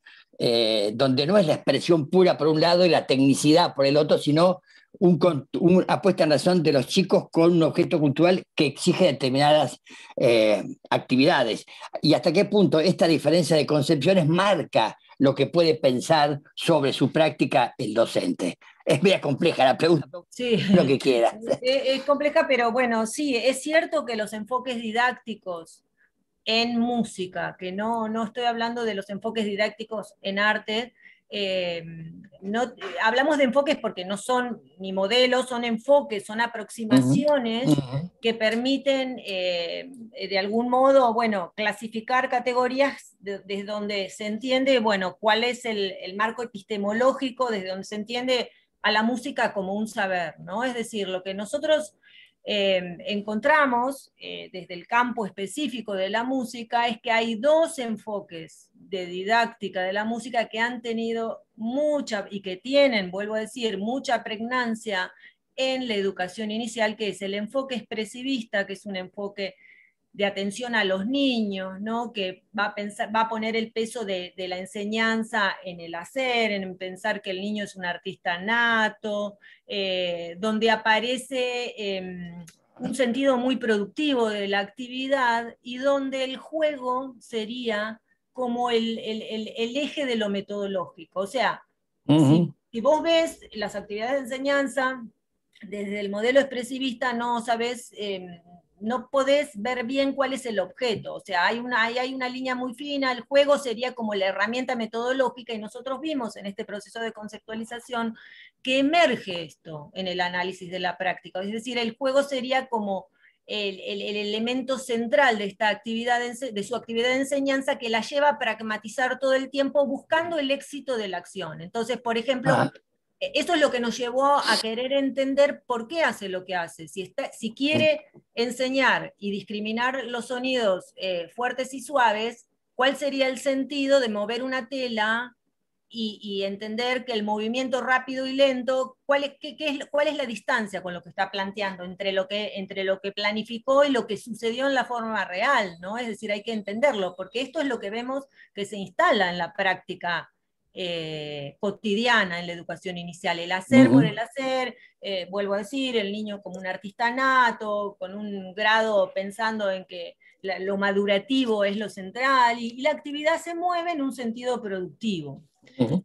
donde no es la expresión pura por un lado y la tecnicidad por el otro, sino una puesta en razón de los chicos con un objeto cultural que exige determinadas eh, actividades. ¿Y hasta qué punto esta diferencia de concepciones marca lo que puede pensar sobre su práctica el docente? Es muy compleja la pregunta, sí. lo que quiera. Es compleja, pero bueno, sí, es cierto que los enfoques didácticos en música, que no, no estoy hablando de los enfoques didácticos en arte, eh, no, hablamos de enfoques porque no son ni modelos, son enfoques, son aproximaciones que permiten eh, de algún modo, bueno, clasificar categorías desde donde se entiende, bueno, cuál es el, el, marco epistemológico, desde donde se entiende a la música como un saber, ¿no? Es decir, lo que nosotros Em, encontramos eh, desde el campo específico de la música es que hay dos enfoques de didáctica de la música que han tenido mucha y que tienen, vuelvo a decir, mucha pregnancia en la educación inicial, que es el enfoque expresivista, que es un enfoque de atención a los niños, ¿no? que va a, pensar, va a poner el peso de, la enseñanza en el hacer, en pensar que el niño es un artista nato, eh, donde aparece em, un sentido muy productivo de la actividad y donde el juego sería como el, eje de lo metodológico. O sea, si, vos ves las actividades de enseñanza, desde el modelo expresivista no sabes em, no podés ver bien cuál es el objeto. O sea, hay una, hay una línea muy fina, el juego sería como la herramienta metodológica y nosotros vimos en este proceso de conceptualización que emerge esto en el análisis de la práctica. Es decir, el juego sería como el, elemento central de, esta actividad, de su actividad de enseñanza que la lleva a pragmatizar todo el tiempo buscando el éxito de la acción. Entonces, por ejemplo, ah. E, eso es lo que nos llevó a querer entender por qué hace lo que hace. Si, está, si quiere enseñar y discriminar los sonidos eh, fuertes y suaves, ¿cuál sería el sentido de mover una tela y, entender que el movimiento rápido y lento, ¿cuál es, qué, es, cuál es la distancia con lo que está planteando entre lo que, entre lo que planificó y lo que sucedió en la forma real? ¿no? Es decir, hay que entenderlo, porque esto es lo que vemos que se instala en la práctica eh, cotidiana en la educación inicial, el hacer por el hacer, eh, vuelvo a decir, el niño como un artista nato, con un grado pensando en que lo madurativo es lo central, y, la actividad se mueve en un sentido productivo.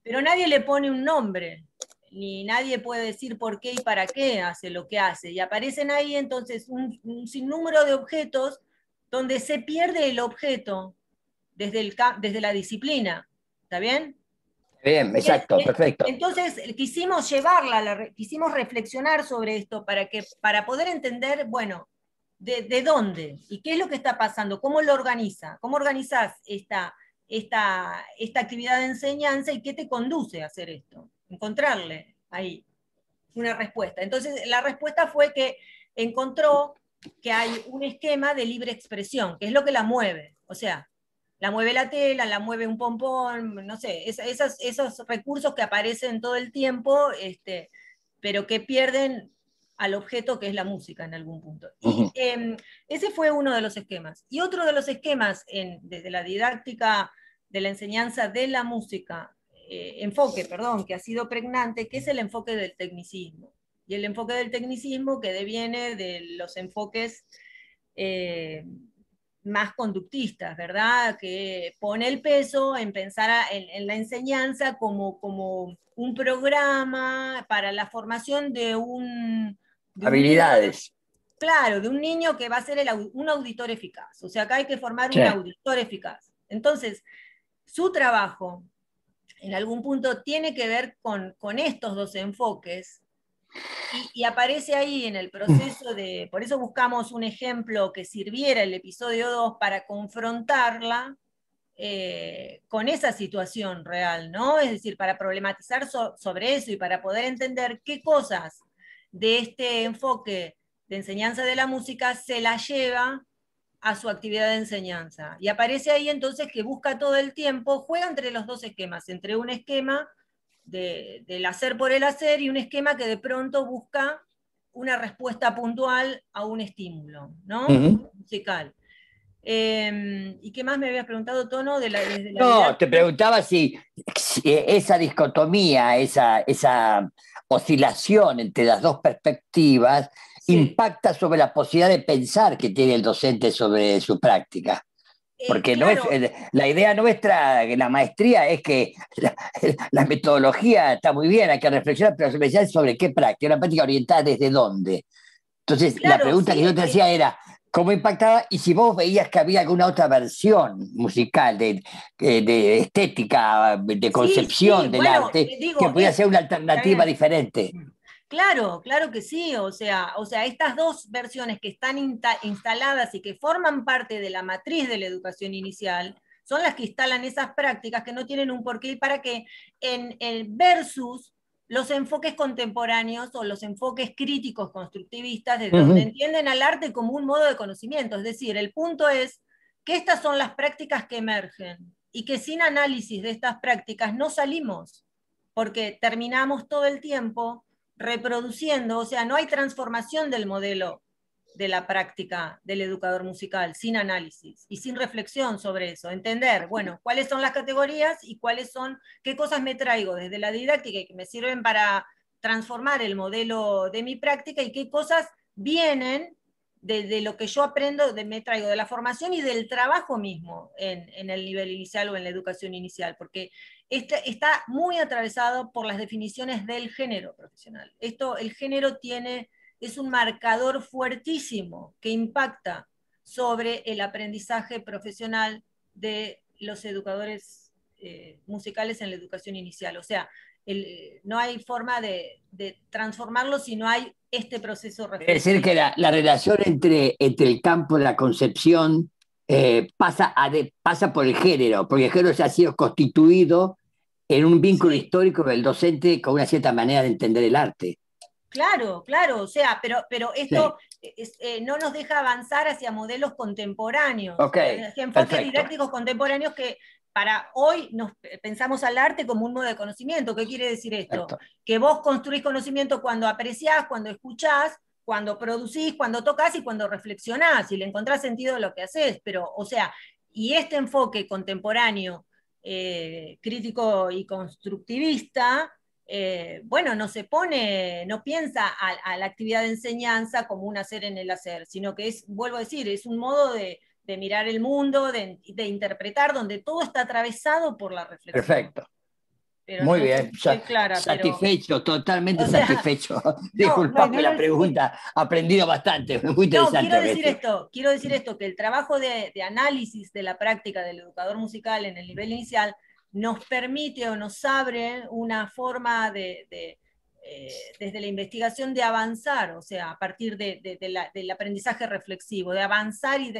Pero nadie le pone un nombre, ni nadie puede decir por qué y para qué hace lo que hace. Y aparecen ahí entonces un, un sinnúmero de objetos donde se pierde el objeto desde, el, desde la disciplina. ¿Está bien? Bien, exacto, perfecto. Entonces quisimos llevarla, quisimos reflexionar sobre esto para, que, para poder entender, bueno, de, dónde y qué es lo que está pasando, cómo lo organiza, cómo organizas esta, esta, esta actividad de enseñanza y qué te conduce a hacer esto. Encontrarle ahí una respuesta. Entonces la respuesta fue que encontró que hay un esquema de libre expresión, que es lo que la mueve. O sea, la mueve la tela, la mueve un pompón, no sé, esos recursos que aparecen todo el tiempo, este, pero que pierden al objeto que es la música en algún punto. Y em, ese fue uno de los esquemas. Y otro de los esquemas en, desde la didáctica de la enseñanza de la música, eh, enfoque, perdón, que ha sido pregnante, que es el enfoque del tecnicismo. Y el enfoque del tecnicismo que deviene de los enfoques eh, más conductistas, ¿verdad? Que pone el peso en pensar en, la enseñanza como, como un programa para la formación de un... Habilidades. claro, de un niño que va a ser un auditor eficaz. O sea, acá hay que formar un auditor eficaz. Entonces, su trabajo, en algún punto, tiene que ver con, con estos dos enfoques Y, aparece ahí en el proceso de, por eso buscamos un ejemplo que sirviera el episodio 2 para confrontarla eh, con esa situación real, ¿no? Es decir, para problematizar sobre eso y para poder entender qué cosas de este enfoque de enseñanza de la música se la lleva a su actividad de enseñanza. Y aparece ahí entonces que busca todo el tiempo, juega entre los dos esquemas, entre un esquema del hacer por el hacer y un esquema que de pronto busca una respuesta puntual a un estímulo ¿no? musical. Em, ¿Y qué más me habías preguntado, Tono? De la, no, te preguntaba si, esa dicotomía, esa, esa oscilación entre las dos perspectivas impacta sobre la posibilidad de pensar que tiene el docente sobre su práctica. Eh, Porque no es, la idea nuestra, la maestría, es que la, metodología está muy bien, hay que reflexionar, pero se sobre qué práctica, una práctica orientada desde dónde. Entonces, la pregunta que yo te hacía era, ¿cómo impactaba? Y si vos veías que había alguna otra versión musical, de, de estética, de concepción del arte, que podía ser una alternativa diferente. Claro, claro que sí, o sea, o sea, estas dos versiones que están instaladas y que forman parte de la matriz de la educación inicial, son las que instalan esas prácticas que no tienen un porqué y para qué, en el versus los enfoques contemporáneos o los enfoques críticos constructivistas, desde donde entienden al arte como un modo de conocimiento. Es decir, el punto es que estas son las prácticas que emergen y que sin análisis de estas prácticas no salimos, porque terminamos todo el tiempo reproduciendo, o sea, no hay transformación del modelo de la práctica del educador musical sin análisis y sin reflexión sobre eso, entender, bueno, cuáles son las categorías y cuáles son, qué cosas me traigo desde la didáctica y que me sirven para transformar el modelo de mi práctica y qué cosas vienen de, lo que yo aprendo, de, me traigo de la formación y del trabajo mismo en, en el nivel inicial o en la educación inicial, porque este, está muy atravesado por las definiciones del género profesional. Esto, el género tiene, es un marcador fuertísimo que impacta sobre el aprendizaje profesional de los educadores eh, musicales en la educación inicial. O sea, no hay forma de, transformarlo si no hay este proceso. Es decir, que la, relación entre, entre el campo de la concepción eh, pasa, pasa por el género, porque el género se ha sido constituido en un vínculo histórico del docente con una cierta manera de entender el arte. Claro, claro, o sea, pero, pero esto eh, no nos deja avanzar hacia modelos contemporáneos, hacia enfoques didácticos contemporáneos que para hoy nos pensamos al arte como un modo de conocimiento. ¿Qué quiere decir esto? Que vos construís conocimiento cuando apreciás, cuando escuchás, cuando producís, cuando tocas y cuando reflexionás y le encontrás sentido a lo que haces. Pero, o sea, y este enfoque contemporáneo, eh, crítico y constructivista, eh, bueno, no se pone, no piensa a, la actividad de enseñanza como un hacer en el hacer, sino que es, vuelvo a decir, es un modo de, mirar el mundo, de, de, interpretar, donde todo está atravesado por la reflexión. Perfecto. Muy bien, satisfecho, totalmente satisfecho. Disculpame la pregunta, aprendido bastante, muy interesante. quiero decir esto, quiero decir esto, que el trabajo de, análisis de la práctica del educador musical en el nivel inicial nos permite o nos abre una forma de, eh, desde la investigación de avanzar, o sea, a partir del aprendizaje reflexivo, de avanzar y,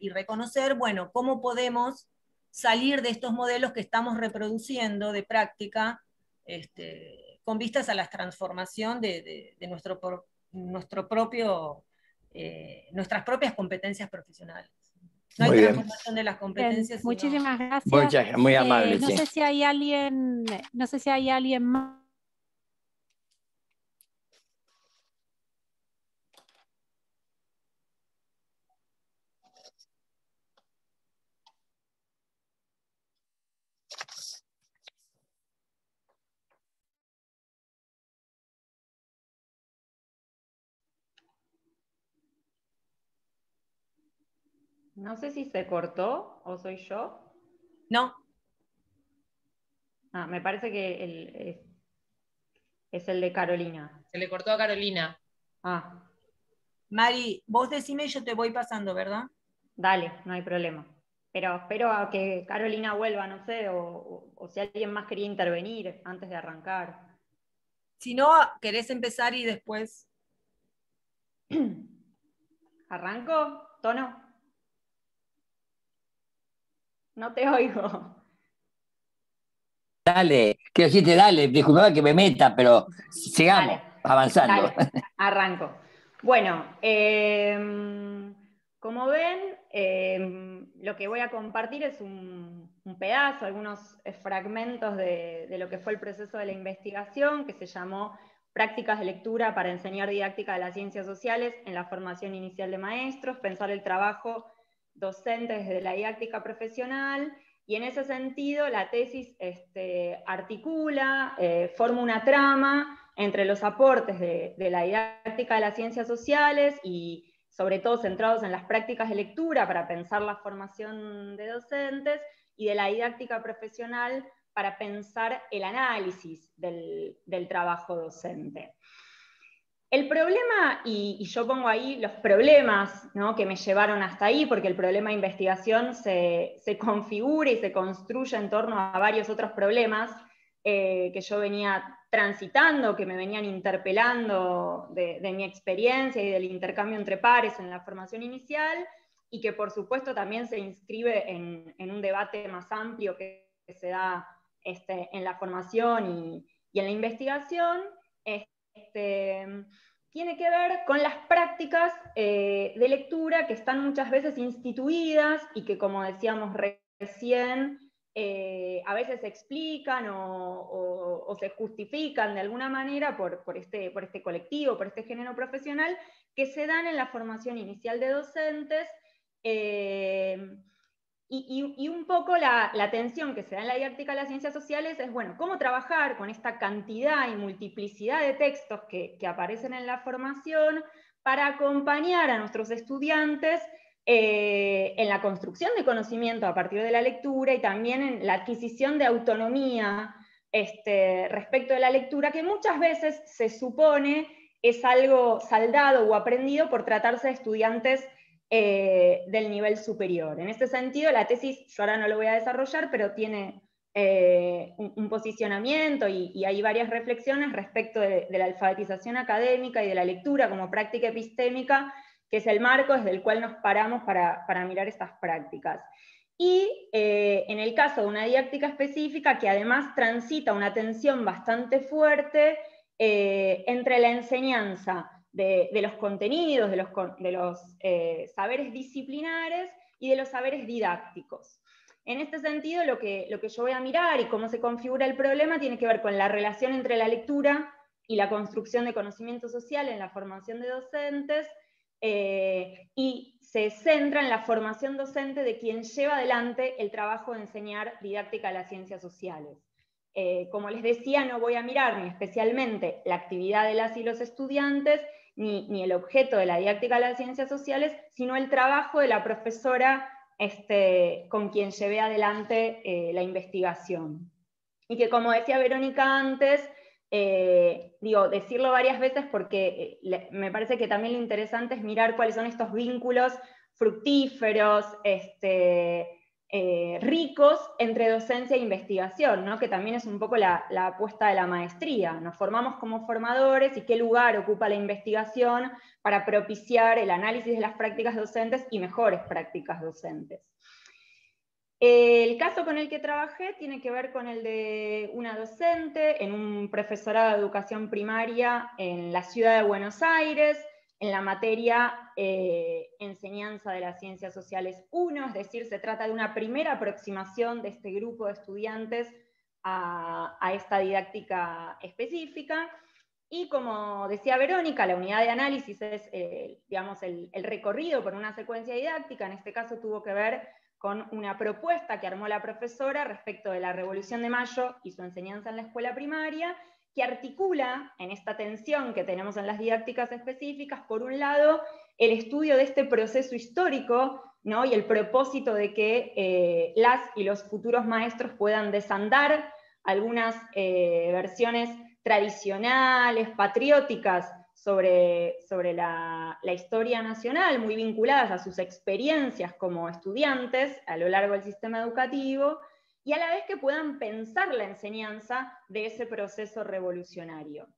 y reconocer, bueno, cómo podemos salir de estos modelos que estamos reproduciendo de práctica este, con vistas a la transformación de, nuestro, nuestro propio, eh, nuestras propias competencias profesionales. No hay transformación de las competencias. muchísimas gracias. muy amable. Eh, no sé si hay alguien, no sé si hay alguien más No sé si se cortó o soy yo. No. Ah, me parece que el, es, el de Carolina. Se le cortó a Carolina. Ah. Mari, vos decime y yo te voy pasando, ¿verdad? Dale, no hay problema. Pero espero a que Carolina vuelva, no sé, o, o si alguien más quería intervenir antes de arrancar. Si no, querés empezar y después... ¿Arranco? ¿Tono? No te oigo. Dale, quiero decirte, dale, disculpa que me meta, pero sigamos avanzando. arranco. Bueno, em, como ven, em, lo que voy a compartir es un, pedazo, algunos fragmentos de, lo que fue el proceso de la investigación, que se llamó Prácticas de lectura para enseñar didáctica de las ciencias sociales en la formación inicial de maestros, pensar el trabajo docente desde la didáctica profesional y en ese sentido, la tesis este, articula, eh, forma una trama entre los aportes de, la didáctica de las ciencias sociales y sobre todo centrados en las prácticas de lectura para pensar la formación de docentes y de la didáctica profesional para pensar el análisis del trabajo docente. El problema, y, yo pongo ahí los problemas que me llevaron hasta ahí, porque el problema de investigación se, configura y se construye en torno a varios otros problemas eh, que yo venía transitando, que me venían interpelando de, mi experiencia y del intercambio entre pares en la formación inicial, y que por supuesto también se inscribe en, un debate más amplio que, se da este, en la formación y, en la investigación. Este, tiene que ver con las prácticas eh, de lectura que están muchas veces instituidas y que, como decíamos recién, eh, a veces se explican o, se justifican de alguna manera por, este, por este colectivo, por este género profesional, que se dan en la formación inicial de docentes. Eh, y, un poco la, la, tensión que se da en la didáctica de las ciencias sociales es, bueno, cómo trabajar con esta cantidad y multiplicidad de textos que, aparecen en la formación para acompañar a nuestros estudiantes eh, en la construcción de conocimiento a partir de la lectura y también en la adquisición de autonomía este, respecto de la lectura, que muchas veces se supone es algo saldado o aprendido por tratarse de estudiantes eh, del nivel superior. En este sentido, la tesis, yo ahora no lo voy a desarrollar, pero tiene eh, un, posicionamiento y, hay varias reflexiones respecto de, la alfabetización académica y de la lectura como práctica epistémica, que es el marco desde el cual nos paramos para, mirar estas prácticas. Y eh, en el caso de una didáctica específica que además transita una tensión bastante fuerte entre la enseñanza de, los contenidos, de los, eh, saberes disciplinares y de los saberes didácticos. En este sentido, lo que, lo que yo voy a mirar y cómo se configura el problema tiene que ver con la relación entre la lectura y la construcción de conocimiento social en la formación de docentes, eh, y se centra en la formación docente de quien lleva adelante el trabajo de enseñar didáctica a las ciencias sociales. Eh, como les decía, no voy a mirar ni especialmente la actividad de las y los estudiantes, ni, el objeto de la didáctica de las ciencias sociales, sino el trabajo de la profesora este, con quien llevé adelante eh, la investigación. Y que como decía Verónica antes, eh, digo, decirlo varias veces porque eh, me parece que también lo interesante es mirar cuáles son estos vínculos fructíferos, este, eh, ricos entre docencia e investigación, ¿no? que también es un poco la, apuesta de la maestría. Nos formamos como formadores y qué lugar ocupa la investigación para propiciar el análisis de las prácticas docentes y mejores prácticas docentes. El caso con el que trabajé tiene que ver con el de una docente en un profesorado de educación primaria en la ciudad de Buenos Aires, en la materia eh, enseñanza de las ciencias sociales 1, es decir, se trata de una primera aproximación de este grupo de estudiantes a, esta didáctica específica. Y como decía Verónica, la unidad de análisis es eh, digamos, el, el recorrido por una secuencia didáctica, en este caso tuvo que ver con una propuesta que armó la profesora respecto de la Revolución de Mayo y su enseñanza en la escuela primaria, que articula en esta tensión que tenemos en las didácticas específicas, por un lado, el estudio de este proceso histórico ¿no? y el propósito de que eh, las y los futuros maestros puedan desandar algunas eh, versiones tradicionales, patrióticas sobre, sobre la, la, historia nacional, muy vinculadas a sus experiencias como estudiantes a lo largo del sistema educativo, y a la vez que puedan pensar la enseñanza de ese proceso revolucionario.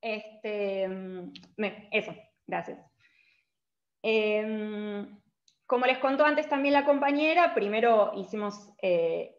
Este, mm, eso, gracias. Em, como les contó antes también la compañera, primero hicimos eh,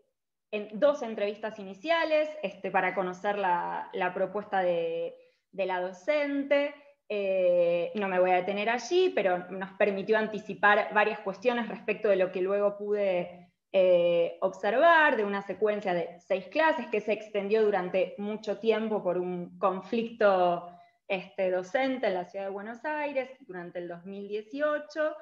dos entrevistas iniciales este, para conocer la, propuesta de, la docente. Eh, no me voy a detener allí, pero nos permitió anticipar varias cuestiones respecto de lo que luego pude eh, observar, de una secuencia de seis clases que se extendió durante mucho tiempo por un conflicto este, docente en la ciudad de Buenos Aires durante el 2018.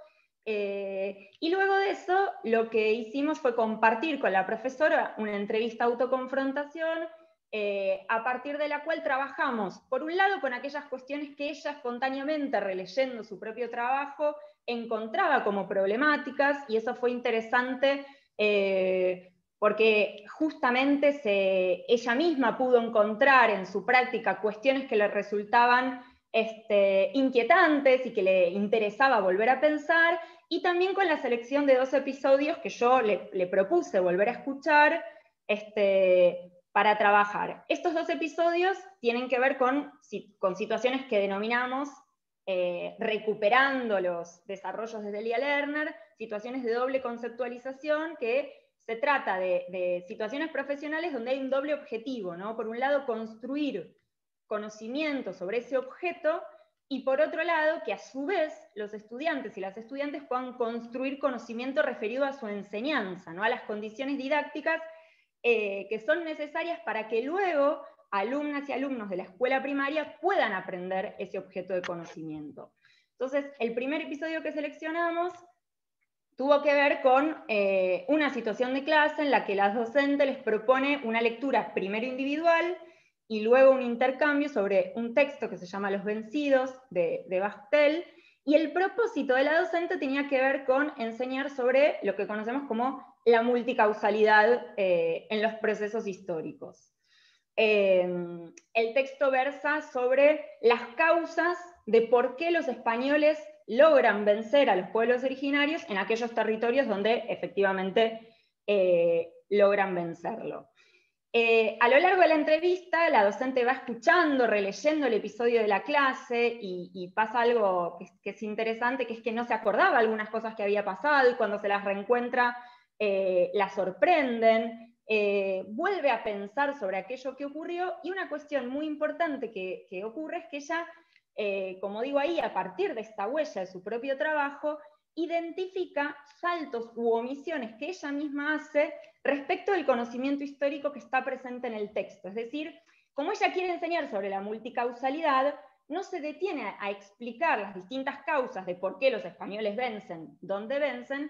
Eh, y luego de eso, lo que hicimos fue compartir con la profesora una entrevista autoconfrontación, eh, a partir de la cual trabajamos, por un lado, con aquellas cuestiones que ella espontáneamente, releyendo su propio trabajo, encontraba como problemáticas, y eso fue interesante eh, porque justamente se, ella misma pudo encontrar en su práctica cuestiones que le resultaban este, inquietantes y que le interesaba volver a pensar, y también con la selección de dos episodios que yo le, propuse volver a escuchar este, para trabajar. Estos dos episodios tienen que ver con, con situaciones que denominamos eh, recuperando los desarrollos de Delia Lerner, situaciones de doble conceptualización que se trata de, de, situaciones profesionales donde hay un doble objetivo, ¿no? Por un lado, construir conocimiento sobre ese objeto y por otro lado, que a su vez los estudiantes y las estudiantes puedan construir conocimiento referido a su enseñanza, ¿no? a las condiciones didácticas eh, que son necesarias para que luego alumnas y alumnos de la escuela primaria puedan aprender ese objeto de conocimiento. Entonces, el primer episodio que seleccionamos tuvo que ver con eh, una situación de clase en la que la docente les propone una lectura primero individual y luego un intercambio sobre un texto que se llama Los Vencidos de, de Bastel, y el propósito de la docente tenía que ver con enseñar sobre lo que conocemos como la multicausalidad eh, en los procesos históricos. Em, el texto versa sobre las causas de por qué los españoles logran vencer a los pueblos originarios en aquellos territorios donde efectivamente eh, logran vencerlo. Eh, a lo largo de la entrevista, la docente va escuchando, releyendo el episodio de la clase y, pasa algo que, es interesante, que es que no se acordaba algunas cosas que había pasado y cuando se las reencuentra eh, la sorprenden, eh, vuelve a pensar sobre aquello que ocurrió y una cuestión muy importante que, que ocurre es que ella, como digo ahí, a partir de esta huella de su propio trabajo, identifica saltos u omisiones que ella misma hace respecto del conocimiento histórico que está presente en el texto. Es decir, como ella quiere enseñar sobre la multicausalidad, no se detiene a explicar las distintas causas de por qué los españoles vencen, dónde vencen,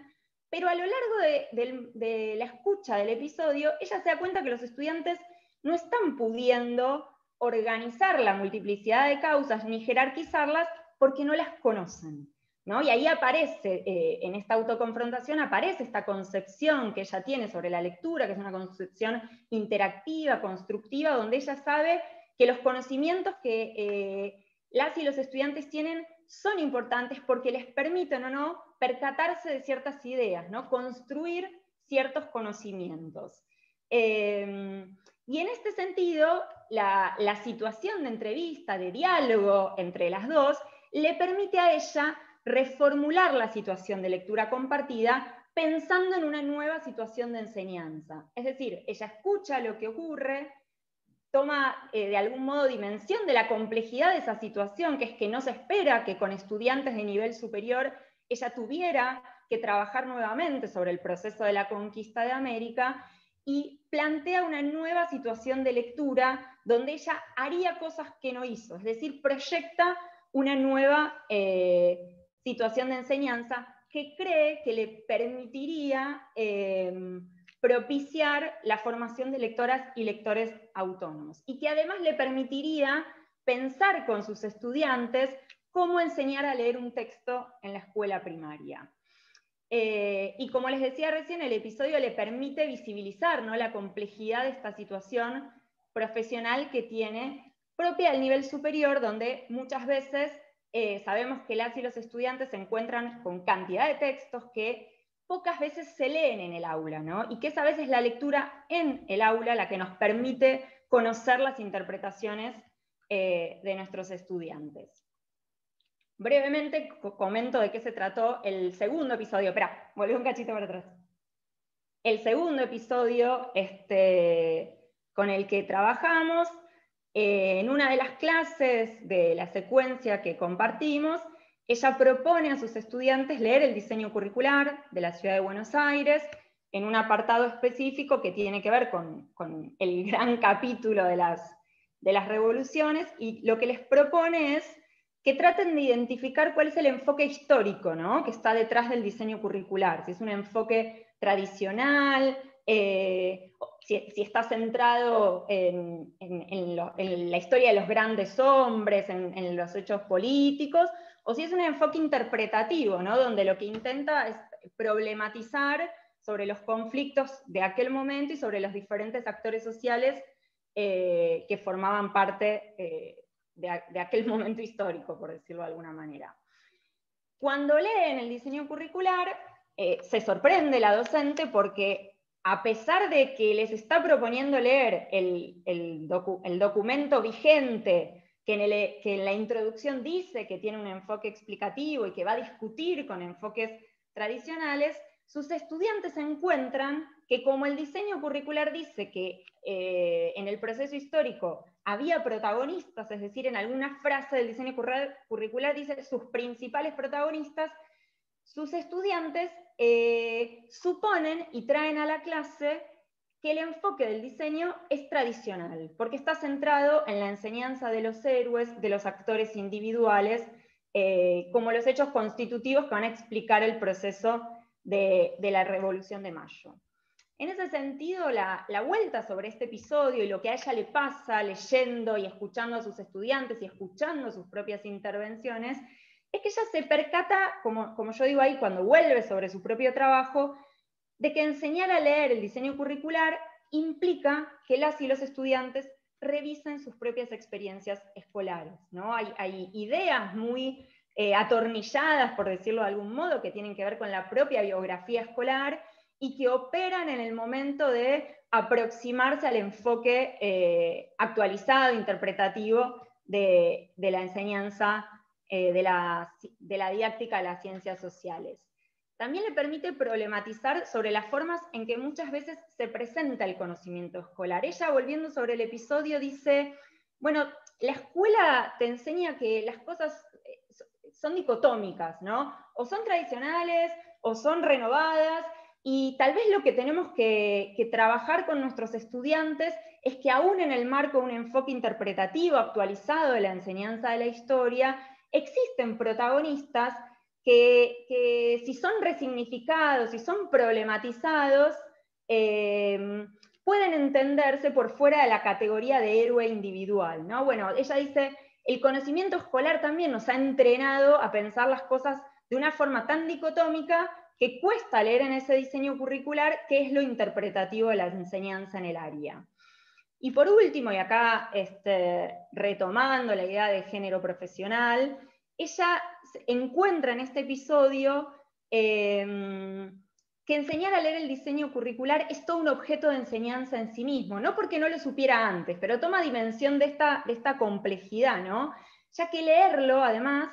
pero a lo largo de, la escucha del episodio, ella se da cuenta que los estudiantes no están pudiendo organizar la multiplicidad de causas ni jerarquizarlas porque no las conocen. Y ahí aparece, eh, en esta autoconfrontación, aparece esta concepción que ella tiene sobre la lectura, que es una concepción interactiva, constructiva, donde ella sabe que los conocimientos que eh, las y los estudiantes tienen son importantes porque les permiten o no percatarse de ciertas ideas, ¿no? construir ciertos conocimientos. Em, y en este sentido, la, la situación de entrevista, de diálogo entre las dos, le permite a ella reformular la situación de lectura compartida pensando en una nueva situación de enseñanza. Es decir, ella escucha lo que ocurre, toma eh, de algún modo dimensión de la complejidad de esa situación, que es que no se espera que con estudiantes de nivel superior ella tuviera que trabajar nuevamente sobre el proceso de la conquista de América y plantea una nueva situación de lectura donde ella haría cosas que no hizo, es decir, proyecta una nueva eh, situación de enseñanza que cree que le permitiría em, propiciar la formación de lectoras y lectores autónomos y que además le permitiría pensar con sus estudiantes cómo enseñar a leer un texto en la escuela primaria. Eh, y como les decía recién, el episodio le permite visibilizar ¿no? la complejidad de esta situación profesional que tiene propia del nivel superior, donde muchas veces eh, sabemos que las y los estudiantes se encuentran con cantidad de textos que pocas veces se leen en el aula, ¿no? Y que es a veces la lectura en el aula la que nos permite conocer las interpretaciones eh, de nuestros estudiantes. Brevemente comento de qué se trató el segundo episodio. Espera, volví un cachito para atrás. El segundo episodio este, con el que trabajamos, eh, en una de las clases de la secuencia que compartimos, ella propone a sus estudiantes leer el diseño curricular de la Ciudad de Buenos Aires en un apartado específico que tiene que ver con, el gran capítulo de las de las revoluciones y lo que les propone es que traten de identificar cuál es el enfoque histórico ¿no? que está detrás del diseño curricular, si es un enfoque tradicional, eh, si, está centrado en, la historia de los grandes hombres, en, los hechos políticos, o si es un enfoque interpretativo, ¿no? donde lo que intenta es problematizar sobre los conflictos de aquel momento y sobre los diferentes actores sociales eh, que formaban parte eh, de, aquel momento histórico, por decirlo de alguna manera. Cuando leen el diseño curricular, eh, se sorprende la docente porque a pesar de que les está proponiendo leer el, documento vigente, que en, que en la introducción dice que tiene un enfoque explicativo y que va a discutir con enfoques tradicionales, sus estudiantes encuentran que como el diseño curricular dice que eh, en el proceso histórico había protagonistas, es decir, en alguna frase del diseño curricular dice sus principales protagonistas, sus estudiantes eh, suponen y traen a la clase que el enfoque del diseño es tradicional, porque está centrado en la enseñanza de los héroes, de los actores individuales, eh, como los hechos constitutivos que van a explicar el proceso de, la Revolución de Mayo. En ese sentido, la, vuelta sobre este episodio y lo que a ella le pasa leyendo y escuchando a sus estudiantes y escuchando sus propias intervenciones, es que ella se percata, como, como yo digo ahí, cuando vuelve sobre su propio trabajo, de que enseñar a leer el diseño curricular implica que las y los estudiantes revisen sus propias experiencias escolares. ¿no? Hay, ideas muy eh, atornilladas, por decirlo de algún modo, que tienen que ver con la propia biografía escolar y que operan en el momento de aproximarse al enfoque eh, actualizado, interpretativo de, la enseñanza eh, de la didáctica de las ciencias sociales. También le permite problematizar sobre las formas en que muchas veces se presenta el conocimiento escolar. Ella, volviendo sobre el episodio, dice, bueno, la escuela te enseña que las cosas son dicotómicas, ¿no? O son tradicionales o son renovadas, y tal vez lo que tenemos que, trabajar con nuestros estudiantes es que aún en el marco de un enfoque interpretativo actualizado de la enseñanza de la historia, existen protagonistas que, si son resignificados, si son problematizados, eh, pueden entenderse por fuera de la categoría de héroe individual. ¿no? Bueno, ella dice, el conocimiento escolar también nos ha entrenado a pensar las cosas de una forma tan dicotómica que cuesta leer en ese diseño curricular qué es lo interpretativo de la enseñanza en el área. Y por último, y acá este, retomando la idea de género profesional, ella encuentra en este episodio em, que enseñar a leer el diseño curricular es todo un objeto de enseñanza en sí mismo, no porque no lo supiera antes, pero toma dimensión de esta, de esta complejidad, ¿no? ya que leerlo, además,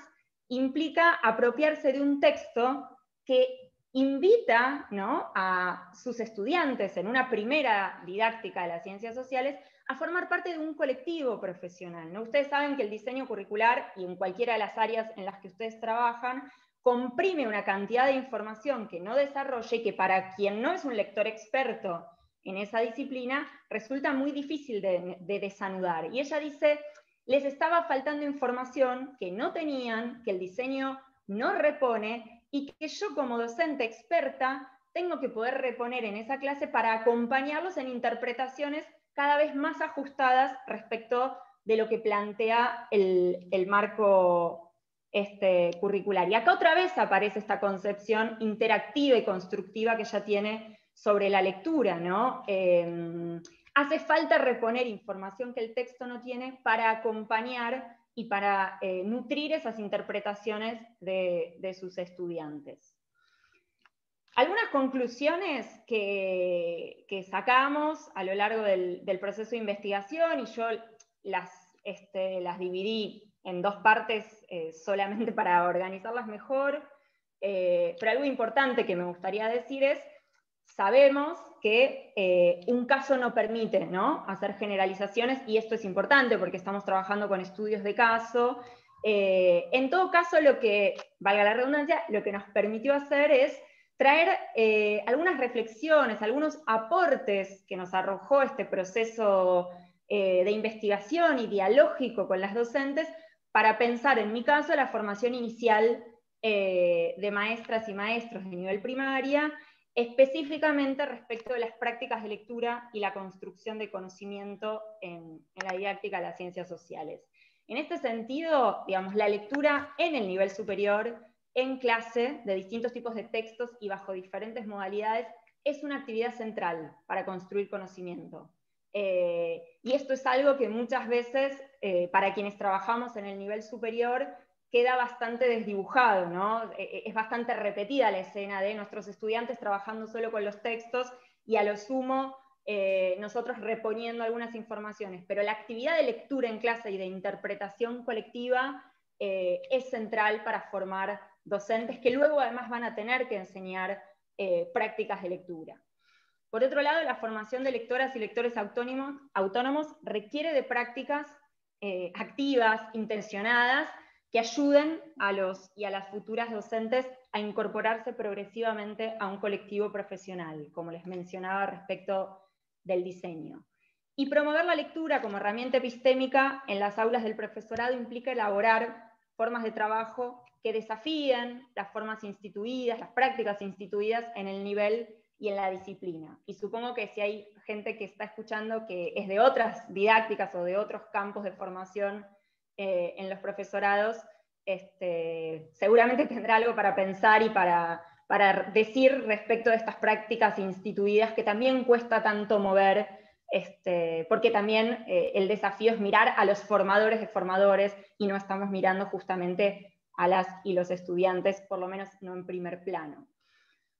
implica apropiarse de un texto que invita ¿no? a sus estudiantes en una primera didáctica de las ciencias sociales a formar parte de un colectivo profesional. ¿no? Ustedes saben que el diseño curricular, y en cualquiera de las áreas en las que ustedes trabajan, comprime una cantidad de información que no desarrolle y que para quien no es un lector experto en esa disciplina resulta muy difícil de, desanudar. Y ella dice, les estaba faltando información que no tenían, que el diseño no repone y que yo como docente experta tengo que poder reponer en esa clase para acompañarlos en interpretaciones cada vez más ajustadas respecto de lo que plantea el, marco este, curricular. Y acá otra vez aparece esta concepción interactiva y constructiva que ya tiene sobre la lectura, ¿no? Em, hace falta reponer información que el texto no tiene para acompañar y para eh, nutrir esas interpretaciones de, sus estudiantes. Algunas conclusiones que, sacamos a lo largo del, proceso de investigación, y yo las este, las dividí en dos partes eh, solamente para organizarlas mejor, eh, pero algo importante que me gustaría decir es, sabemos que eh, un caso no permite ¿no? hacer generalizaciones, y esto es importante porque estamos trabajando con estudios de caso. en todo caso, lo que, valga la redundancia, lo que nos permitió hacer es traer algunas reflexiones, algunos aportes que nos arrojó este proceso de investigación y dialógico con las docentes para pensar, en mi caso, la formación inicial eh, de maestras y maestros de nivel primaria, específicamente respecto de las prácticas de lectura y la construcción de conocimiento en, la didáctica de las ciencias sociales. En este sentido, digamos, la lectura en el nivel superior, en clase, de distintos tipos de textos y bajo diferentes modalidades, es una actividad central para construir conocimiento. Eh, y esto es algo que muchas veces, eh, para quienes trabajamos en el nivel superior, queda bastante desdibujado, ¿no? E, e, es bastante repetida la escena de nuestros estudiantes trabajando solo con los textos y a lo sumo eh, nosotros reponiendo algunas informaciones, pero la actividad de lectura en clase y de interpretación colectiva es central para formar docentes que luego además van a tener que enseñar prácticas de lectura. Por otro lado, la formación de lectoras y lectores autónomos, autónomos requiere de prácticas eh, activas, intencionadas, que ayuden a los y a las futuras docentes a incorporarse progresivamente a un colectivo profesional, como les mencionaba respecto del diseño. Y promover la lectura como herramienta epistémica en las aulas del profesorado implica elaborar formas de trabajo que desafíen las formas instituidas, las prácticas instituidas en el nivel y en la disciplina. Y supongo que si hay gente que está escuchando que es de otras didácticas o de otros campos de formación eh, en los profesorados, este, seguramente tendrá algo para pensar y para, para decir respecto de estas prácticas instituidas que también cuesta tanto mover, este, porque también eh, el desafío es mirar a los formadores de formadores y no estamos mirando justamente a las y los estudiantes, por lo menos no en primer plano.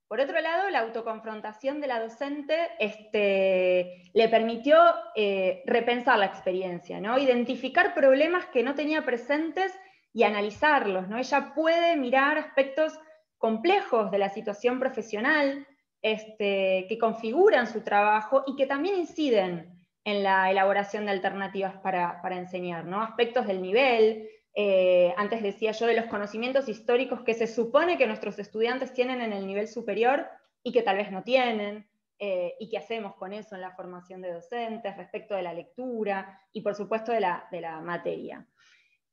Por otro lado, la autoconfrontación de la docente este, le permitió eh, repensar la experiencia, ¿no? identificar problemas que no tenía presentes y analizarlos. ¿no? Ella puede mirar aspectos complejos de la situación profesional este, que configuran su trabajo y que también inciden en la elaboración de alternativas para, para enseñar, ¿no? aspectos del nivel, eh, antes decía yo de los conocimientos históricos que se supone que nuestros estudiantes tienen en el nivel superior y que tal vez no tienen, eh, y qué hacemos con eso en la formación de docentes respecto de la lectura y por supuesto de la, materia.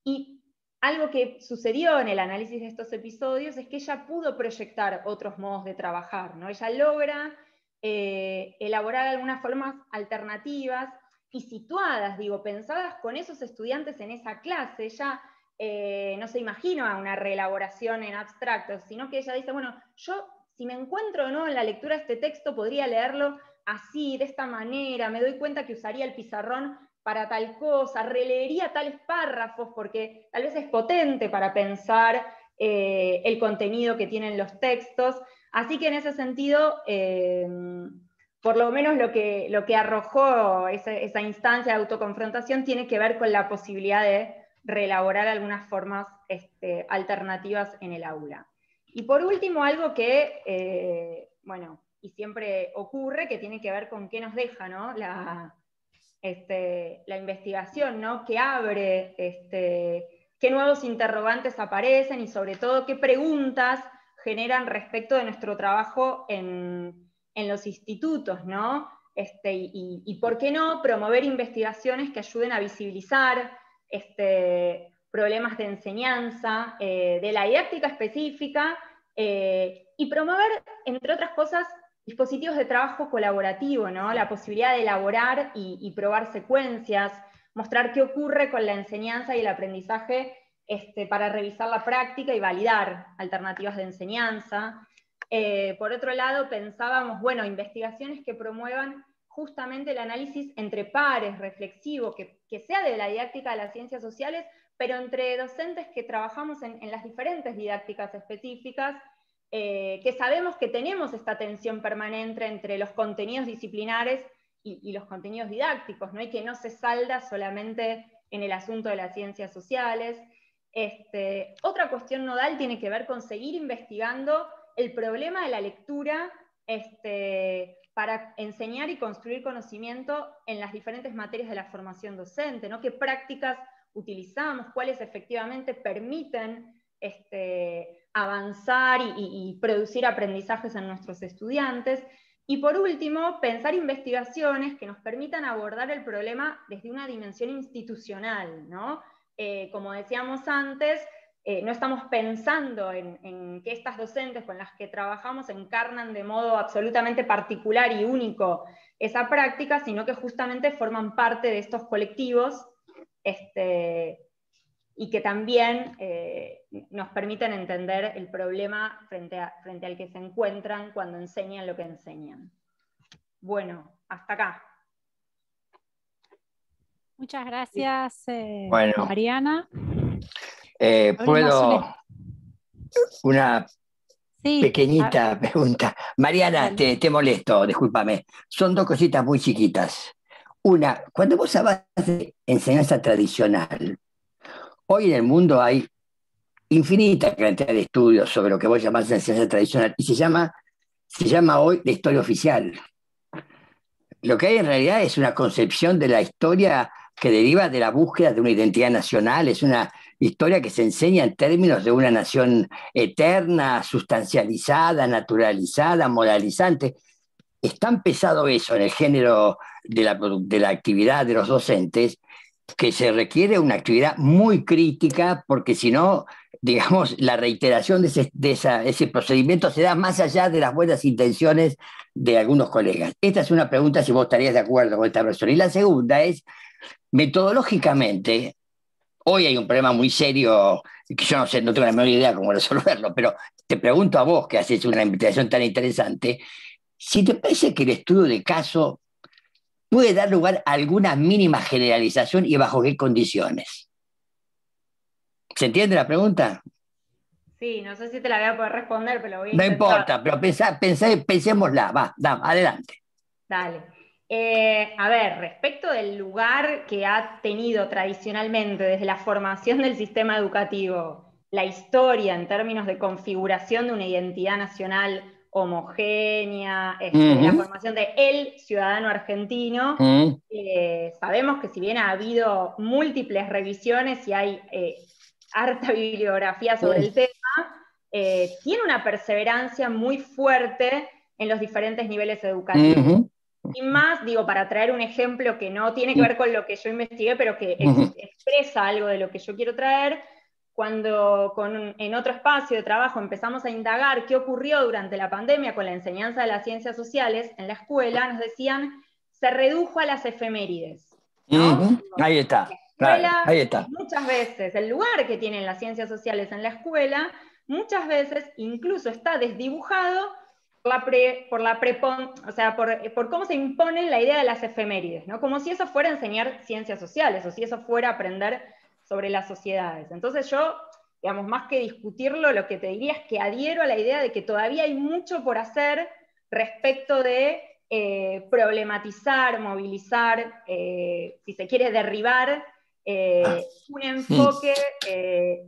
Y algo que sucedió en el análisis de estos episodios es que ella pudo proyectar otros modos de trabajar, ¿no? Ella logra eh, elaborar algunas formas alternativas y situadas, digo, pensadas con esos estudiantes en esa clase. Ella eh, no se imagina una reelaboración en abstracto, sino que ella dice, bueno, yo si me encuentro no en la lectura de este texto, podría leerlo así, de esta manera, me doy cuenta que usaría el pizarrón para tal cosa, releería tales párrafos porque tal vez es potente para pensar eh, el contenido que tienen los textos. Así que en ese sentido, eh, por lo menos lo que, lo que arrojó esa, instancia de autoconfrontación tiene que ver con la posibilidad de reelaborar algunas formas este, alternativas en el aula. Y por último, algo que, eh, bueno, y siempre ocurre, que tiene que ver con qué nos deja la, este, la investigación, ¿no? que abre, este, qué nuevos interrogantes aparecen y sobre todo qué preguntas generan respecto de nuestro trabajo en, en los institutos, ¿no? Este, y, por qué no promover investigaciones que ayuden a visibilizar este, problemas de enseñanza, eh, de la didáctica específica, eh, y promover, entre otras cosas, dispositivos de trabajo colaborativo, ¿no? la posibilidad de elaborar y, probar secuencias, mostrar qué ocurre con la enseñanza y el aprendizaje este, para revisar la práctica y validar alternativas de enseñanza. Eh, por otro lado, pensábamos, bueno, investigaciones que promuevan justamente el análisis entre pares, reflexivo, que, sea de la didáctica de las ciencias sociales, pero entre docentes que trabajamos en, las diferentes didácticas específicas, eh, que sabemos que tenemos esta tensión permanente entre los contenidos disciplinares y, los contenidos didácticos, ¿no? y que no se salda solamente en el asunto de las ciencias sociales. Este, otra cuestión nodal tiene que ver con seguir investigando el problema de la lectura este, para enseñar y construir conocimiento en las diferentes materias de la formación docente, ¿no? qué prácticas utilizamos, cuáles efectivamente permiten este, avanzar y, producir aprendizajes en nuestros estudiantes. Y por último, pensar investigaciones que nos permitan abordar el problema desde una dimensión institucional. ¿no? Eh, como decíamos antes, eh, no estamos pensando en, que estas docentes con las que trabajamos encarnan de modo absolutamente particular y único esa práctica, sino que justamente forman parte de estos colectivos este, y que también eh, nos permiten entender el problema frente, frente al que se encuentran cuando enseñan lo que enseñan. Bueno, hasta acá. Muchas gracias, eh, Mariana. Eh, Puedo una pequeñita pregunta. Mariana, te, te, molesto, discúlpame. Son dos cositas muy chiquitas. Una, cuando vos hablas de enseñanza tradicional, hoy en el mundo hay infinita cantidad de estudios sobre lo que vos llamás enseñanza tradicional y se llama, se llama hoy la historia oficial. Lo que hay en realidad es una concepción de la historia que deriva de la búsqueda de una identidad nacional, es una historia que se enseña en términos de una nación eterna, sustancializada, naturalizada, moralizante. Es tan pesado eso en el género de la, de la actividad de los docentes que se requiere una actividad muy crítica porque si no, digamos, la reiteración de, ese, de ese procedimiento se da más allá de las buenas intenciones de algunos colegas. Esta es una pregunta si vos estarías de acuerdo con esta persona. Y la segunda es, metodológicamente, Hoy hay un problema muy serio, que yo no sé, no tengo la menor idea cómo resolverlo, pero te pregunto a vos, que haces una invitación tan interesante, si te parece que el estudio de caso puede dar lugar a alguna mínima generalización y bajo qué condiciones. ¿Se entiende la pregunta? Sí, no sé si te la voy a poder responder, pero voy a No importa, pero pensá, pensémosla, va, adelante. Dale. Eh, a ver, respecto del lugar que ha tenido tradicionalmente desde la formación del sistema educativo, la historia en términos de configuración de una identidad nacional homogénea, este, la formación de el ciudadano argentino, eh, sabemos que si bien ha habido múltiples revisiones y hay eh, harta bibliografía sobre el tema, tiene una perseverancia muy fuerte en los diferentes niveles educativos. Y más, digo, para traer un ejemplo que no tiene que ver con lo que yo investigué, pero que expresa algo de lo que yo quiero traer, cuando en otro espacio de trabajo empezamos a indagar qué ocurrió durante la pandemia con la enseñanza de las ciencias sociales en la escuela, nos decían, se redujo a las efemérides. Ahí está. ahí está. Muchas veces el lugar que tienen las ciencias sociales en la escuela, muchas veces incluso está desdibujado por la o sea, por, cómo se impone la idea de las efemérides, ¿no? Como si eso fuera enseñar ciencias sociales o si eso fuera aprender sobre las sociedades. Entonces yo, digamos, más que discutirlo, lo que te diría es que adhiero a la idea de que todavía hay mucho por hacer respecto de eh, problematizar, movilizar, eh, si se quiere derribar eh, ah. un enfoque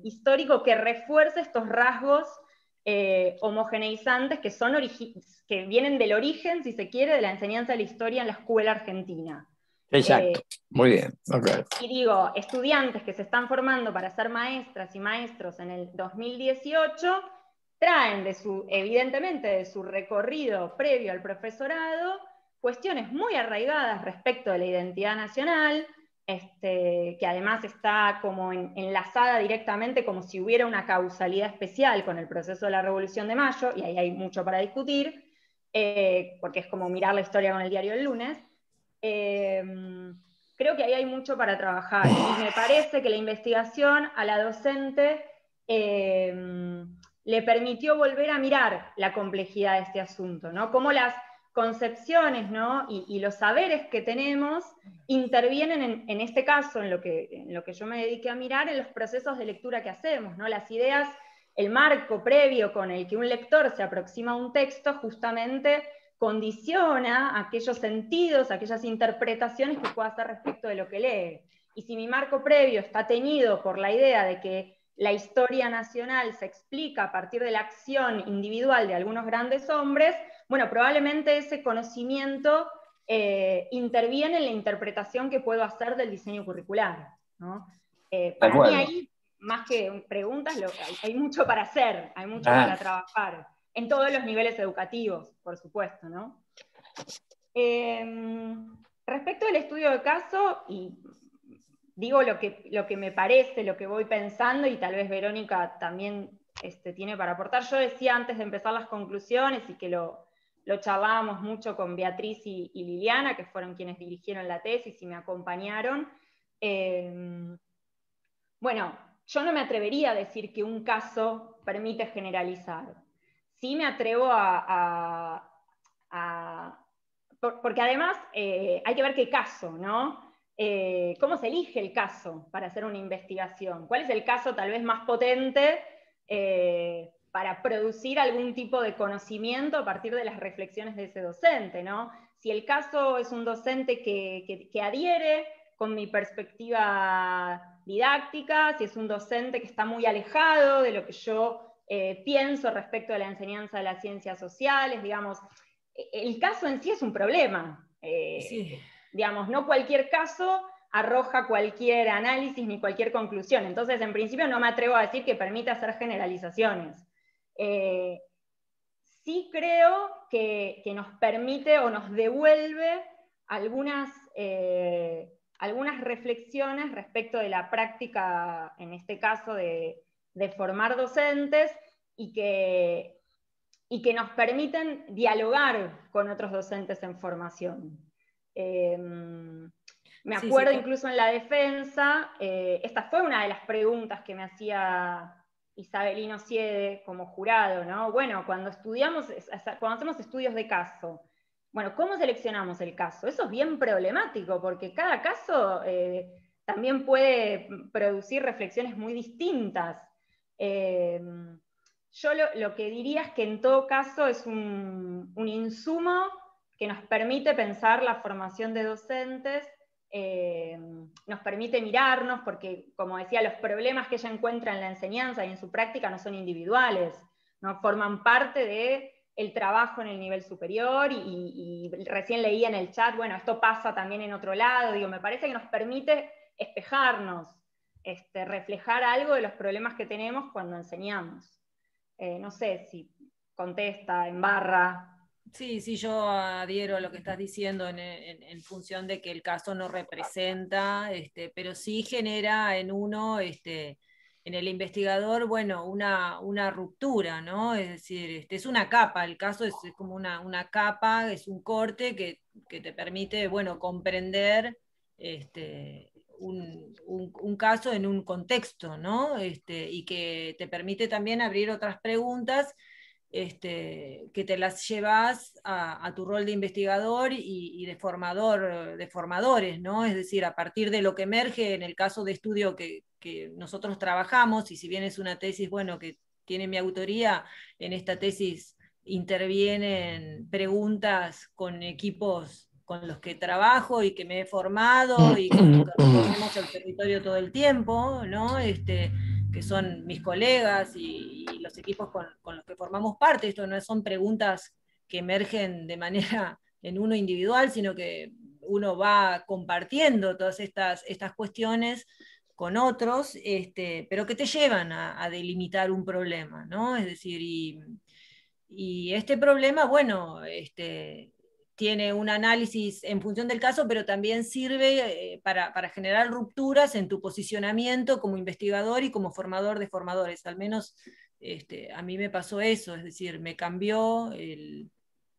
histórico que refuerce estos rasgos eh, homogeneizantes que, son que vienen del origen, si se quiere, de la enseñanza de la historia en la escuela argentina. Exacto, eh, muy bien. Y digo, estudiantes que se están formando para ser maestras y maestros en el 2018 traen de su, evidentemente, de su recorrido previo al profesorado, cuestiones muy arraigadas respecto de la identidad nacional, este, que además está como enlazada directamente como si hubiera una causalidad especial con el proceso de la Revolución de Mayo, y ahí hay mucho para discutir, eh, porque es como mirar la historia con el diario del lunes. Eh, creo que ahí hay mucho para trabajar y me parece que la investigación a la docente eh, le permitió volver a mirar la complejidad de este asunto, ¿no? Cómo las concepciones ¿no? y, los saberes que tenemos intervienen en, este caso, en lo, que, en lo que yo me dediqué a mirar, en los procesos de lectura que hacemos. ¿no? Las ideas, el marco previo con el que un lector se aproxima a un texto justamente condiciona aquellos sentidos, aquellas interpretaciones que pueda hacer respecto de lo que lee. y si mi marco previo está teñido por la idea de que la historia nacional se explica a partir de la acción individual de algunos grandes hombres, bueno, probablemente ese conocimiento eh, interviene en la interpretación que puedo hacer del diseño curricular. Eh, para mí ahí, más que preguntas, hay, mucho para hacer, hay mucho ah. para trabajar, en todos los niveles educativos, por supuesto. Em, respecto al estudio de caso, y digo lo que, lo que me parece, lo que voy pensando, y tal vez Verónica también este, tiene para aportar. Yo decía antes de empezar las conclusiones y que lo, lo charlábamos mucho con Beatriz y, Liliana, que fueron quienes dirigieron la tesis y me acompañaron. Em, bueno, yo no me atrevería a decir que un caso permite generalizar. Sí me atrevo a... porque además eh, hay que ver qué caso, ¿no? Eh, cómo se elige el caso para hacer una investigación, cuál es el caso tal vez más potente eh, para producir algún tipo de conocimiento a partir de las reflexiones de ese docente, ¿no? Si el caso es un docente que, adhiere con mi perspectiva didáctica, si es un docente que está muy alejado de lo que yo eh, pienso respecto de la enseñanza de las ciencias sociales, digamos, e, el caso en sí es un problema. sí digamos, no cualquier caso arroja cualquier análisis ni cualquier conclusión. Entonces, en principio no me atrevo a decir que permite hacer generalizaciones. Eh, sí creo que, nos permite o nos devuelve algunas, eh, algunas reflexiones respecto de la práctica, en este caso, de, formar docentes y que, y que nos permiten dialogar con otros docentes en formación. Em, me acuerdo incluso en la defensa, eh, esta fue una de las preguntas que me hacía Isabelino Siede como jurado, ¿no? Bueno, cuando estudiamos, cuando hacemos estudios de caso, bueno, ¿cómo seleccionamos el caso? Eso es bien problemático, porque cada caso eh, también puede producir reflexiones muy distintas. Em, yo lo, que diría es que en todo caso es un insumo que nos permite pensar la formación de docentes, eh, nos permite mirarnos, porque como decía, los problemas que ella encuentra en la enseñanza y en su práctica no son individuales, ¿no? forman parte de el trabajo en el nivel superior y, recién leía en el chat, bueno, esto pasa también en otro lado, digo, me parece que nos permite espejarnos, este, reflejar algo de los problemas que tenemos cuando enseñamos. Eh, no sé si contesta, en barra, Sí, sí, yo adhiero a lo que estás diciendo en, función de que el caso no representa, este, pero sí genera en uno, este, en el investigador, bueno, una, una ruptura, ¿no? Es decir, este, es una capa, el caso es, como una, una, capa, es un corte que, que te permite, bueno, comprender este, un, un, caso en un contexto, ¿no? Este, y que te permite también abrir otras preguntas este, que te las llevas a, tu rol de investigador y, de formador de formadores, ¿no? Es decir, a partir de lo que emerge en el caso de estudio que, nosotros trabajamos, y si bien es una tesis, bueno, que tiene mi autoría, en esta tesis intervienen preguntas con equipos con los que trabajo y que me he formado y con los que recorremos el territorio todo el tiempo, ¿no? Este, que son mis colegas y, los equipos con, los que formamos parte. Esto no son preguntas que emergen de manera en uno individual, sino que uno va compartiendo todas estas, estas cuestiones con otros, este, pero que te llevan a, delimitar un problema, ¿no? Es decir, y, y este problema, bueno, este, tiene un análisis en función del caso, pero también sirve eh, para, generar rupturas en tu posicionamiento como investigador y como formador de formadores. Al menos este, a mí me pasó eso, es decir, me cambió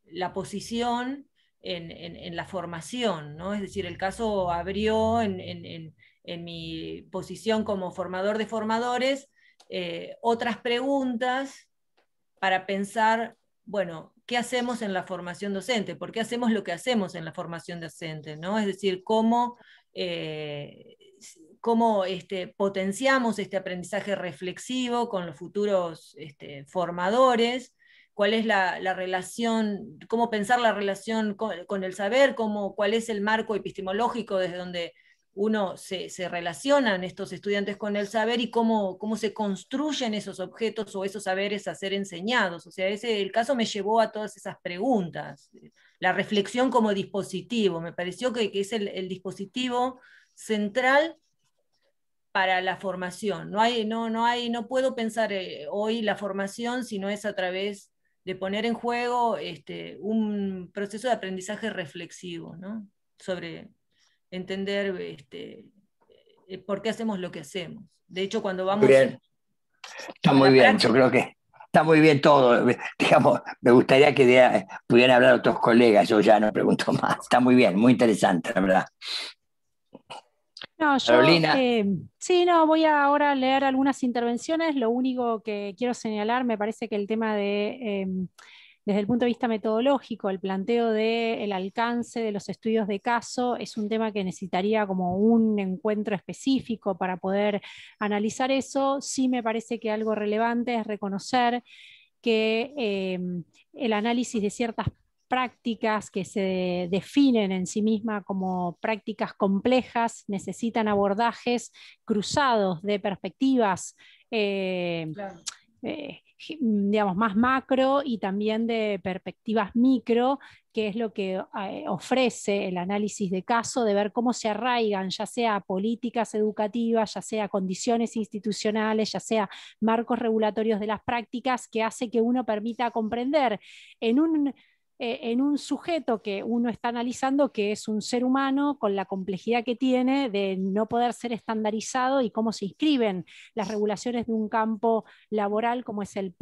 la posición en, la formación, ¿no? Es decir, el caso abrió en, mi posición como formador de formadores eh, otras preguntas para pensar, bueno, qué hacemos en la formación docente, por qué hacemos lo que hacemos en la formación docente, ¿no? Es decir, cómo, eh, cómo este, potenciamos este aprendizaje reflexivo con los futuros este, formadores, cuál es la, relación, cómo pensar la relación con, el saber, cómo, cuál es el marco epistemológico desde donde uno se, se, relacionan estos estudiantes con el saber y cómo, cómo se construyen esos objetos o esos saberes a ser enseñados. O sea, ese, el caso me llevó a todas esas preguntas. La reflexión como dispositivo, me pareció que, es el, el, dispositivo central para la formación. No, hay, no, no, hay, no puedo pensar eh, hoy la formación si no es a través de poner en juego este, un proceso de aprendizaje reflexivo, ¿no? sobre entender este, eh, por qué hacemos lo que hacemos. De hecho, cuando vamos... Bien. Está muy bien, yo creo que está muy bien todo. Digamos, me gustaría que pudieran hablar otros colegas, yo ya no pregunto más. Está muy bien, muy interesante, la verdad. No, yo, Carolina. Eh, sí, no, voy a ahora leer algunas intervenciones. Lo único que quiero señalar, me parece que el tema de... Eh, desde el punto de vista metodológico, el planteo del alcance de los estudios de caso es un tema que necesitaría como un encuentro específico para poder analizar eso. Sí me parece que algo relevante es reconocer que em, el análisis de ciertas prácticas que se definen en sí mismas como prácticas complejas necesitan abordajes cruzados de perspectivas eh, eh, digamos, más macro y también de perspectivas micro, que es lo que eh, ofrece el análisis de caso, de ver cómo se arraigan, ya sea políticas educativas, ya sea condiciones institucionales, ya sea marcos regulatorios de las prácticas, que hace que uno permita comprender. En un eh, en un sujeto que uno está analizando, que es un ser humano con la complejidad que tiene de no poder ser estandarizado y cómo se inscriben las regulaciones de un campo laboral como es el,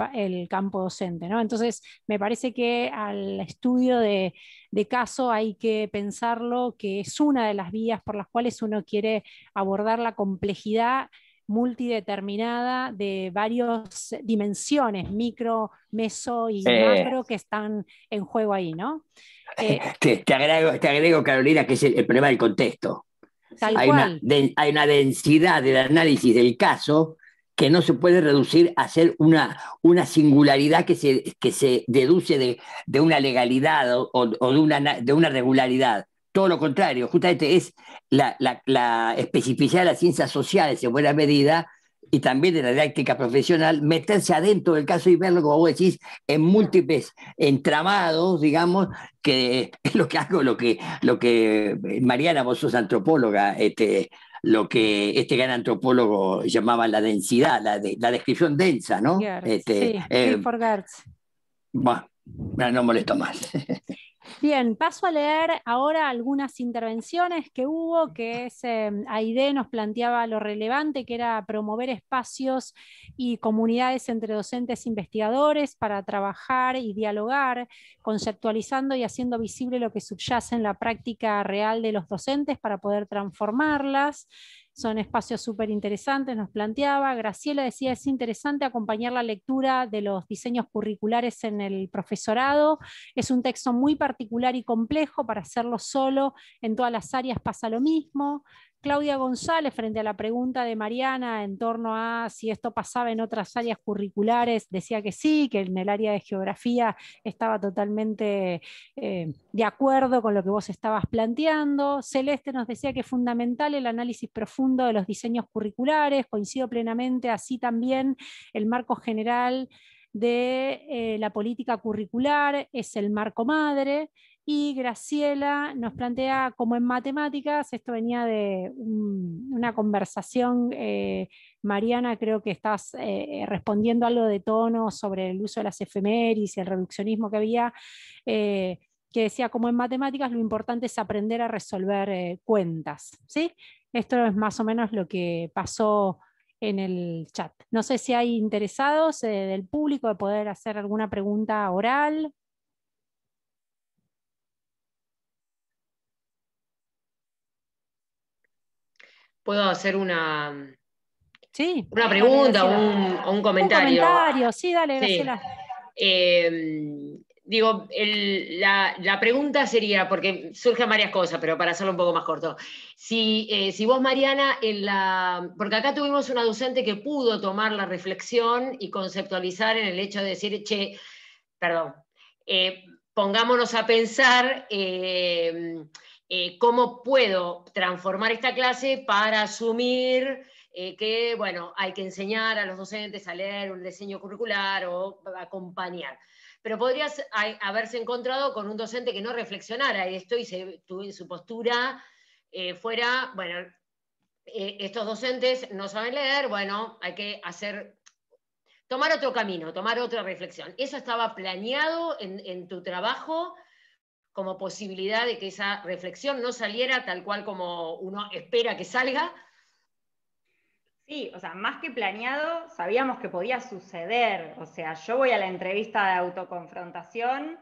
campo docente. Entonces, me parece que al estudio de, de caso hay que pensarlo que es una de las vías por las cuales uno quiere abordar la complejidad multideterminada de varias dimensiones, micro, meso y macro, que están en juego ahí, ¿no? Eh, te, agrego, Carolina, que es el, problema del contexto. hay, Una, hay una densidad del análisis del caso que no se puede reducir a ser una, una singularidad que se, que se deduce de, de una legalidad o, o de, una, de una regularidad todo lo contrario, justamente es la, especificidad de las ciencias sociales en buena medida y también de la didáctica profesional, meterse adentro del caso y verlo, como vos decís, en múltiples entramados, digamos, que es lo que hago, lo que, lo que Mariana, vos sos antropóloga, este, lo que este gran antropólogo llamaba la densidad, la, la descripción densa, ¿no? este, sí, eh, bueno, no molesto más. Bien, paso a leer ahora algunas intervenciones que hubo, que es, eh, Aide nos planteaba lo relevante, que era promover espacios y comunidades entre docentes e investigadores para trabajar y dialogar, conceptualizando y haciendo visible lo que subyace en la práctica real de los docentes para poder transformarlas son espacios súper interesantes, nos planteaba. Graciela decía, es interesante acompañar la lectura de los diseños curriculares en el profesorado. Es un texto muy particular y complejo, para hacerlo solo en todas las áreas pasa lo mismo. Claudia González, frente a la pregunta de Mariana en torno a si esto pasaba en otras áreas curriculares, decía que sí, que en el área de geografía estaba totalmente eh, de acuerdo con lo que vos estabas planteando. Celeste nos decía que es fundamental el análisis profundo de los diseños curriculares, coincido plenamente, así también el marco general de eh, la política curricular es el marco madre, y Graciela nos plantea, como en matemáticas, esto venía de una conversación, eh, Mariana, creo que estás eh, respondiendo algo de tono sobre el uso de las efemérides y el reduccionismo que había, eh, que decía, como en matemáticas, lo importante es aprender a resolver cuentas. ¿sí? Esto es más o menos lo que pasó en el chat. No sé si hay interesados del público de poder hacer alguna pregunta oral. Puedo hacer una, sí, una pregunta o un, comentario. Un comentario, sí, dale, Graciela. Em, digo, la, pregunta sería, porque surgen varias cosas, pero para hacerlo un poco más corto. Si, eh, si vos, Mariana, en la. Porque acá tuvimos una docente que pudo tomar la reflexión y conceptualizar en el hecho de decir, che, perdón, eh, pongámonos a pensar. Eh, cómo puedo transformar esta clase para asumir eh, que, bueno, hay que enseñar a los docentes a leer un diseño curricular o acompañar. Pero podrías haberse encontrado con un docente que no reflexionara esto y se, su postura eh, fuera, bueno, eh, estos docentes no saben leer, bueno, hay que hacer, tomar otro camino, tomar otra reflexión. ¿Eso estaba planeado en, en tu trabajo como posibilidad de que esa reflexión no saliera tal cual como uno espera que salga? Sí, o sea, más que planeado, sabíamos que podía suceder. O sea, yo voy a la entrevista de autoconfrontación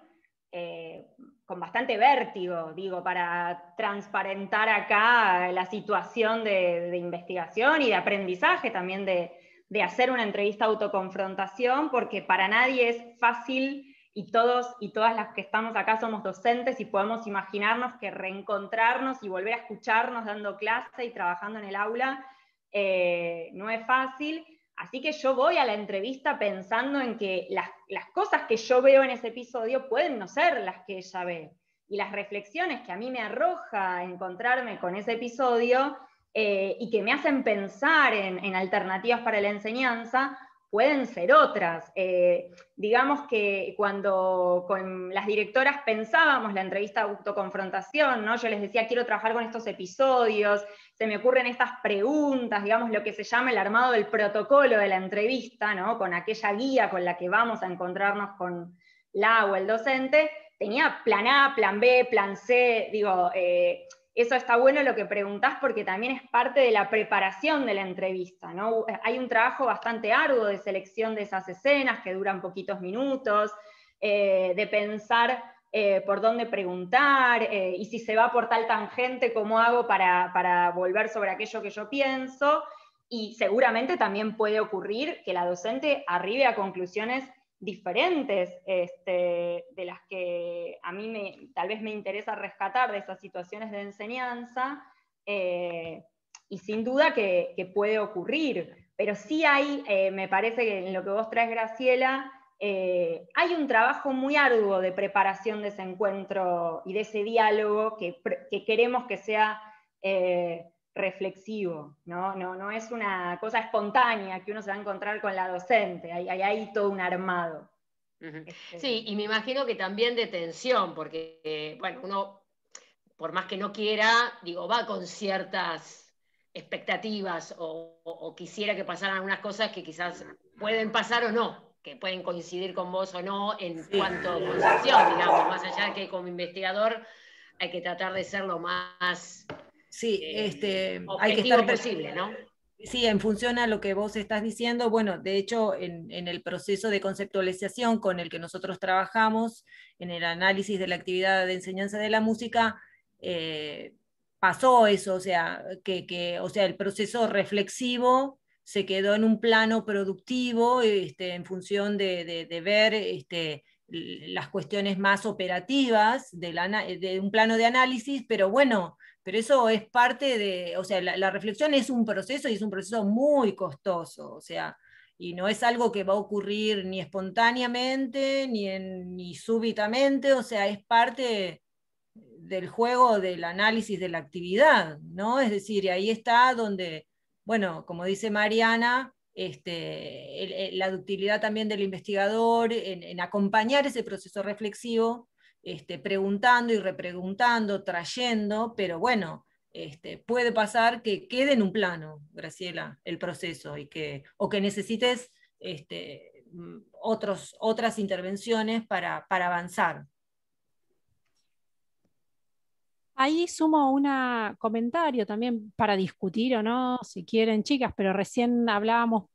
eh, con bastante vértigo, digo, para transparentar acá la situación de, investigación y de aprendizaje también de, de hacer una entrevista autoconfrontación, porque para nadie es fácil y todos y todas las que estamos acá somos docentes y podemos imaginarnos que reencontrarnos y volver a escucharnos dando clase y trabajando en el aula eh, no es fácil. Así que yo voy a la entrevista pensando en que las, cosas que yo veo en ese episodio pueden no ser las que ella ve. Y las reflexiones que a mí me arroja encontrarme con ese episodio eh, y que me hacen pensar en, alternativas para la enseñanza, pueden ser otras. Eh, digamos que cuando con las directoras pensábamos la entrevista autoconfrontación, ¿no? yo les decía, quiero trabajar con estos episodios, se me ocurren estas preguntas, digamos, lo que se llama el armado del protocolo de la entrevista, ¿no? con aquella guía con la que vamos a encontrarnos con la o el docente, tenía plan A, plan B, plan C, digo, eh, eso está bueno lo que preguntás porque también es parte de la preparación de la entrevista. ¿no? Hay un trabajo bastante arduo de selección de esas escenas que duran poquitos minutos, eh, de pensar eh, por dónde preguntar, eh, y si se va por tal tangente, cómo hago para, volver sobre aquello que yo pienso. Y seguramente también puede ocurrir que la docente arribe a conclusiones diferentes este, de las que a mí me, tal vez me interesa rescatar de esas situaciones de enseñanza, eh, y sin duda que, puede ocurrir. Pero sí hay, me parece que en lo que vos traes, Graciela, eh, hay un trabajo muy arduo de preparación de ese encuentro y de ese diálogo que, queremos que sea eh, reflexivo, ¿no? ¿no? es una cosa espontánea que uno se va a encontrar con la docente, hay, hay, todo un armado. Este, sí, y me imagino que también de tensión, porque, bueno, uno, por más que no quiera, digo, va con ciertas expectativas o, o quisiera que pasaran algunas cosas que quizás pueden pasar o no, que pueden coincidir con vos o no en cuanto a concepción, digamos, más allá de que como investigador hay que tratar de ser lo más sí, eh, este, hay que estar posible, ¿no? Sí, en función a lo que vos estás diciendo, bueno, de hecho, en, el proceso de conceptualización con el que nosotros trabajamos, en el análisis de la actividad de enseñanza de la música, eh, pasó eso, o sea, que, que, o sea, el proceso reflexivo se quedó en un plano productivo este, en función de, ver este, las cuestiones más operativas de, un plano de análisis, pero bueno, pero eso es parte de, o sea, la, reflexión es un proceso y es un proceso muy costoso, o sea, y no es algo que va a ocurrir ni espontáneamente ni, ni súbitamente, o sea, es parte del juego del análisis de la actividad, ¿no? Es decir, ahí está donde bueno, como dice Mariana, este, la ductilidad también del investigador en, acompañar ese proceso reflexivo, este, preguntando y repreguntando, trayendo, pero bueno, este, puede pasar que quede en un plano, Graciela, el proceso, y que, o que necesites este, mm, otros, otras intervenciones para, para avanzar. Ahí sumo un comentario también para discutir o no, si quieren, chicas, pero recién hablábamos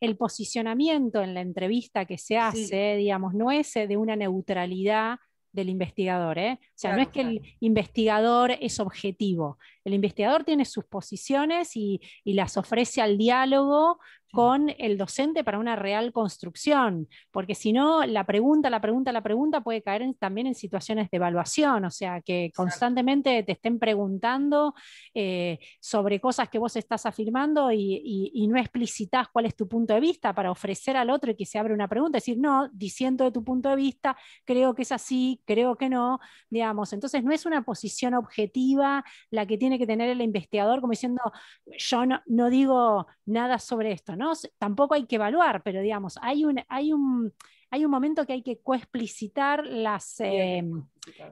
el posicionamiento en la entrevista que se hace, digamos, no es de una neutralidad del investigador. ¿eh? O sea, no es que el investigador es objetivo. El investigador tiene sus posiciones y, y las ofrece al diálogo con el docente para una real construcción, porque si no, la pregunta, la pregunta, la pregunta puede caer también en situaciones de evaluación, o sea, que constantemente te estén preguntando eh, sobre cosas que vos estás afirmando y, no explicitas cuál es tu punto de vista para ofrecer al otro y que se abra una pregunta, decir, no, diciendo de tu punto de vista, creo que es así, creo que no, digamos, entonces no es una posición objetiva la que tiene que tener el investigador como diciendo, yo no, no digo nada sobre esto, Tampoco hay que evaluar, pero digamos, hay un, hay un, hay un momento que hay que coexplicitar las, eh,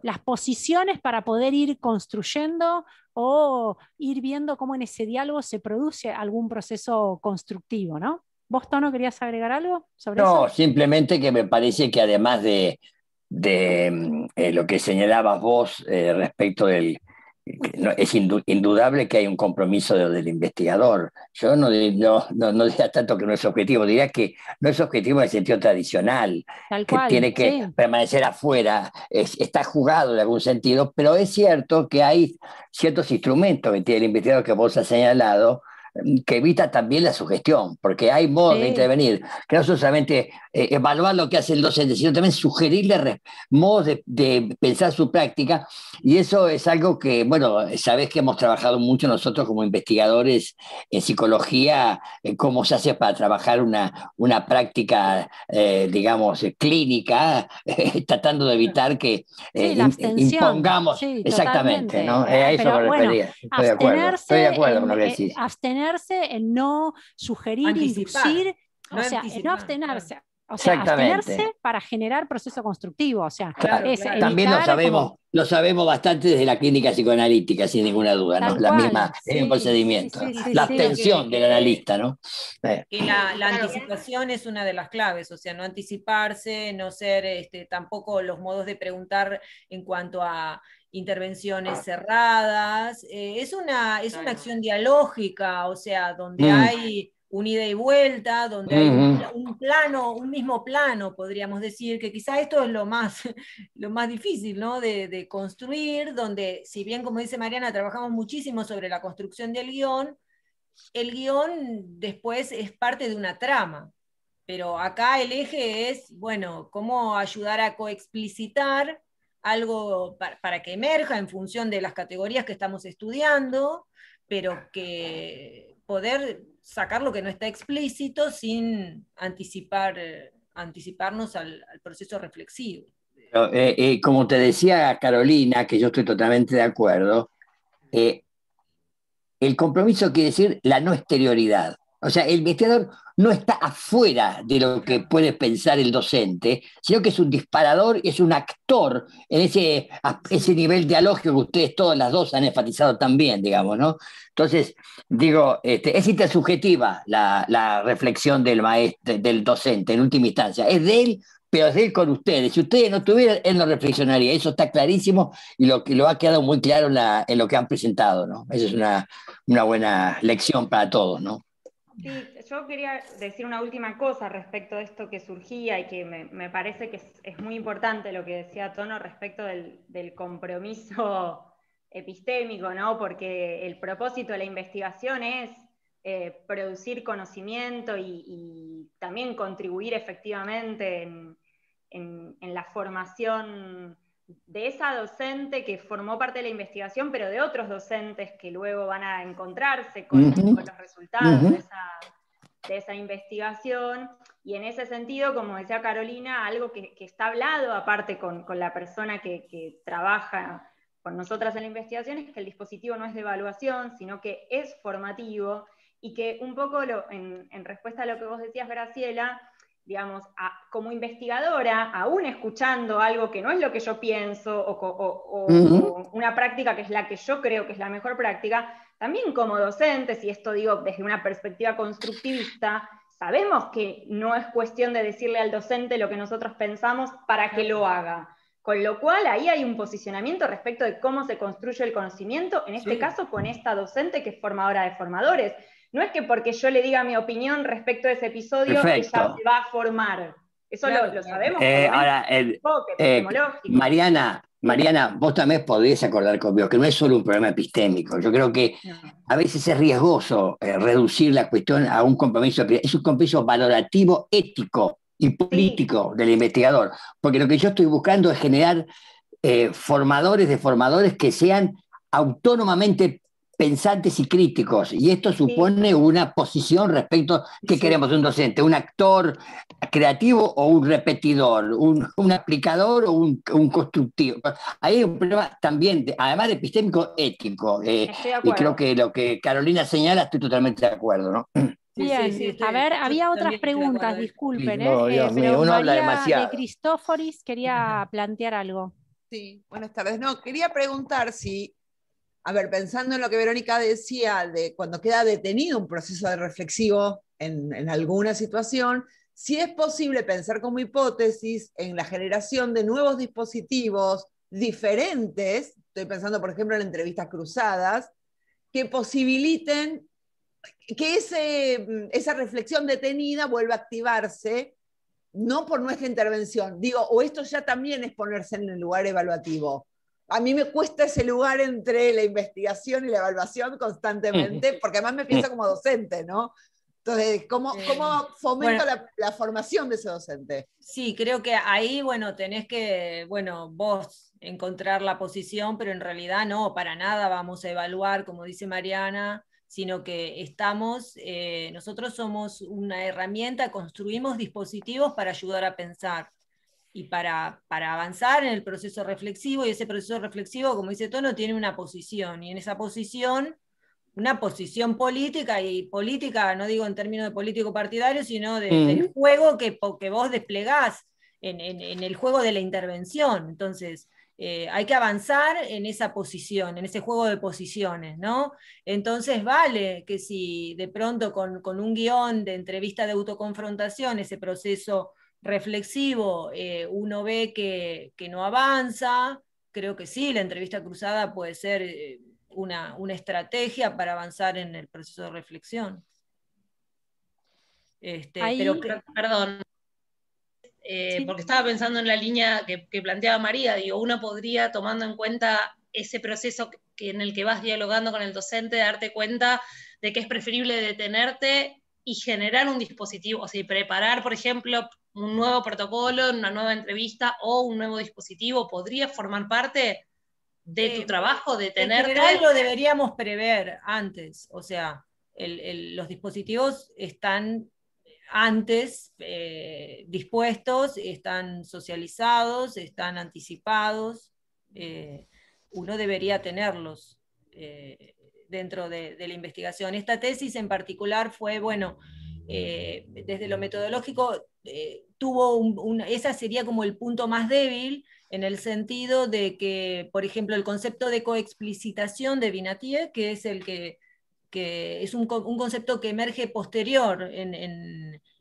las posiciones para poder ir construyendo o ir viendo cómo en ese diálogo se produce algún proceso constructivo, ¿no? ¿Vos, Tono, querías agregar algo sobre eso? No, simplemente que me parece que además de, de eh, lo que señalabas vos eh, respecto del, es indudable que hay un compromiso del investigador. Yo no, no, no, diría tanto que no es objetivo, diría que no es objetivo en el sentido tradicional, que tiene que permanecer afuera, está jugado en algún sentido, pero es cierto que hay ciertos instrumentos que tiene el investigador que vos has señalado, que evita también la sugestión, porque hay modos de intervenir, que no solamente eh, evaluar lo que hace el docente, sino también sugerirle modos de, pensar su práctica, y eso es algo que, bueno, sabes que hemos trabajado mucho nosotros como investigadores en psicología, en cómo se hace para trabajar una, una práctica, eh, digamos, clínica, tratando de evitar que eh, impongamos, exactamente, ¿no? a eso me refería. Estoy de acuerdo, estoy de acuerdo con lo que decís en no sugerir, inducir, o sea, en no abstenerse. O sea, abstenerse para generar proceso constructivo. O sea, también lo sabemos, lo sabemos bastante desde la clínica psicoanalítica, sin ninguna duda, ¿no? La misma, el procedimiento. la abstención del analista, ¿no? Y la, anticipación es una de las claves, o sea, no anticiparse, no ser este, tampoco los modos de preguntar en cuanto a intervenciones cerradas. Eh, es, una, es una acción dialógica, o sea, donde mm. hay un ida y vuelta, donde hay un, plano, un mismo plano, podríamos decir, que quizá esto es lo más, lo más difícil ¿no? de, de, construir, donde si bien, como dice Mariana, trabajamos muchísimo sobre la construcción del guion, el guion después es parte de una trama, pero acá el eje es, bueno, cómo ayudar a coexplicitar algo para, que emerja en función de las categorías que estamos estudiando, pero que poder sacar lo que no está explícito sin anticipar, eh, anticiparnos al, proceso reflexivo. Eh, eh, como te decía Carolina, que yo estoy totalmente de acuerdo, el compromiso quiere decir la no exterioridad. O sea, el investigador no está afuera de lo que puede pensar el docente, sino que es un disparador, es un actor en ese, ese nivel dialógico que ustedes todas las dos han enfatizado también, digamos, ¿no? Entonces, digo, este, es intersubjetiva la, la reflexión del maestro, del docente en última instancia. Es de él pero es de él con ustedes. Si ustedes no tuvieran, él no reflexionaría. Eso está clarísimo y lo, lo ha quedado muy claro en, en lo que han presentado, ¿no? Esa es una, una buena lección para todos, ¿no? Sí, yo quería decir una última cosa respecto de esto que surgía y que me, parece que es, muy importante lo que decía Tono respecto del, compromiso epistémico, ¿no? Porque el propósito de la investigación es eh, producir conocimiento y, también contribuir efectivamente en, en la formación de esa docente que formó parte de la investigación, pero de otros docentes que luego van a encontrarse con, los resultados de, esa, investigación. Y en ese sentido, como decía Carolina, algo que, está hablado aparte con, la persona que, trabaja con nosotras en la investigación es que el dispositivo no es de evaluación, sino que es formativo y que un poco en, en respuesta a lo que vos decías, Graciela, digamos, como investigadora, aún escuchando algo que no es lo que yo pienso o, una práctica que es la que yo creo que es la mejor práctica, también como docentes, y esto digo desde una perspectiva constructivista, sabemos que no es cuestión de decirle al docente lo que nosotros pensamos para que lo haga. Con lo cual ahí hay un posicionamiento respecto de cómo se construye el conocimiento, en este caso con esta docente que es formadora de formadores. No es que porque yo le diga mi opinión respecto a ese episodio, ella se va a formar. Eso lo, sabemos. Eh, ahora, eh, Mariana, Mariana, vos también podés acordar conmigo que no es solo un problema epistémico. Yo creo que a veces es riesgoso eh, reducir la cuestión a un compromiso, es un compromiso valorativo, ético y político del investigador, porque lo que yo estoy buscando es generar eh, formadores de formadores que sean autónomamente pensantes y críticos. Y esto supone una posición respecto a qué queremos de un docente, un actor creativo o un repetidor, un, aplicador o un, constructivo. Ahí hay un problema también, además de epistémico, ético. Eh, y creo que lo que Carolina señala, estoy totalmente de acuerdo. ¿no? Bien, a ver, había otras preguntas, disculpen. No, eh, pero uno habla demasiado. de Cristóforis quería plantear algo. Sí, buenas tardes. No, quería preguntar si a ver, pensando en lo que Verónica decía de cuando queda detenido un proceso de reflexivo en, alguna situación, si es posible pensar como hipótesis en la generación de nuevos dispositivos diferentes, estoy pensando por ejemplo en entrevistas cruzadas, que posibiliten que esa reflexión detenida vuelva a activarse, no por nuestra intervención, digo, o esto ya también es ponerse en el lugar evaluativo, a mí me cuesta ese lugar entre la investigación y la evaluación constantemente, porque además me pienso como docente, ¿no? Entonces, ¿cómo, cómo fomento la, formación de ese docente? Sí, creo que ahí, bueno, tenés que, bueno, vos encontrar la posición, pero en realidad no, para nada vamos a evaluar, como dice Mariana, sino que estamos, eh, nosotros somos una herramienta, construimos dispositivos para ayudar a pensar y para, para, avanzar en el proceso reflexivo, y ese proceso reflexivo, como dice Tono, tiene una posición, y en esa posición, una posición política, y política, no digo en términos de político partidario, sino del juego que, que vos desplegás en, en, el juego de la intervención. Entonces, eh, hay que avanzar en esa posición, en ese juego de posiciones, ¿no? Entonces vale que si de pronto con, con un guion de entrevista de autoconfrontación, ese proceso reflexivo, eh, uno ve que, no avanza, creo que sí, la entrevista cruzada puede ser eh, una, estrategia para avanzar en el proceso de reflexión. Este, pero, perdón, eh, porque estaba pensando en la línea que, planteaba María, digo, uno podría, tomando en cuenta ese proceso que, en el que vas dialogando con el docente, darte cuenta de que es preferible detenerte y generar un dispositivo, o sea, preparar, por ejemplo, un nuevo protocolo, una nueva entrevista o un nuevo dispositivo podría formar parte de tu trabajo, de tener... En general lo deberíamos prever antes, o sea, los dispositivos están antes eh, dispuestos, están socializados, están anticipados, eh, uno debería tenerlos eh, dentro de, de, la investigación. Esta tesis en particular fue, bueno, desde lo metodológico eh, tuvo un, esa sería como el punto más débil en el sentido de que, por ejemplo, el concepto de coexplicitación de Vinatier, que es el que, que es un, concepto que emerge posterior en,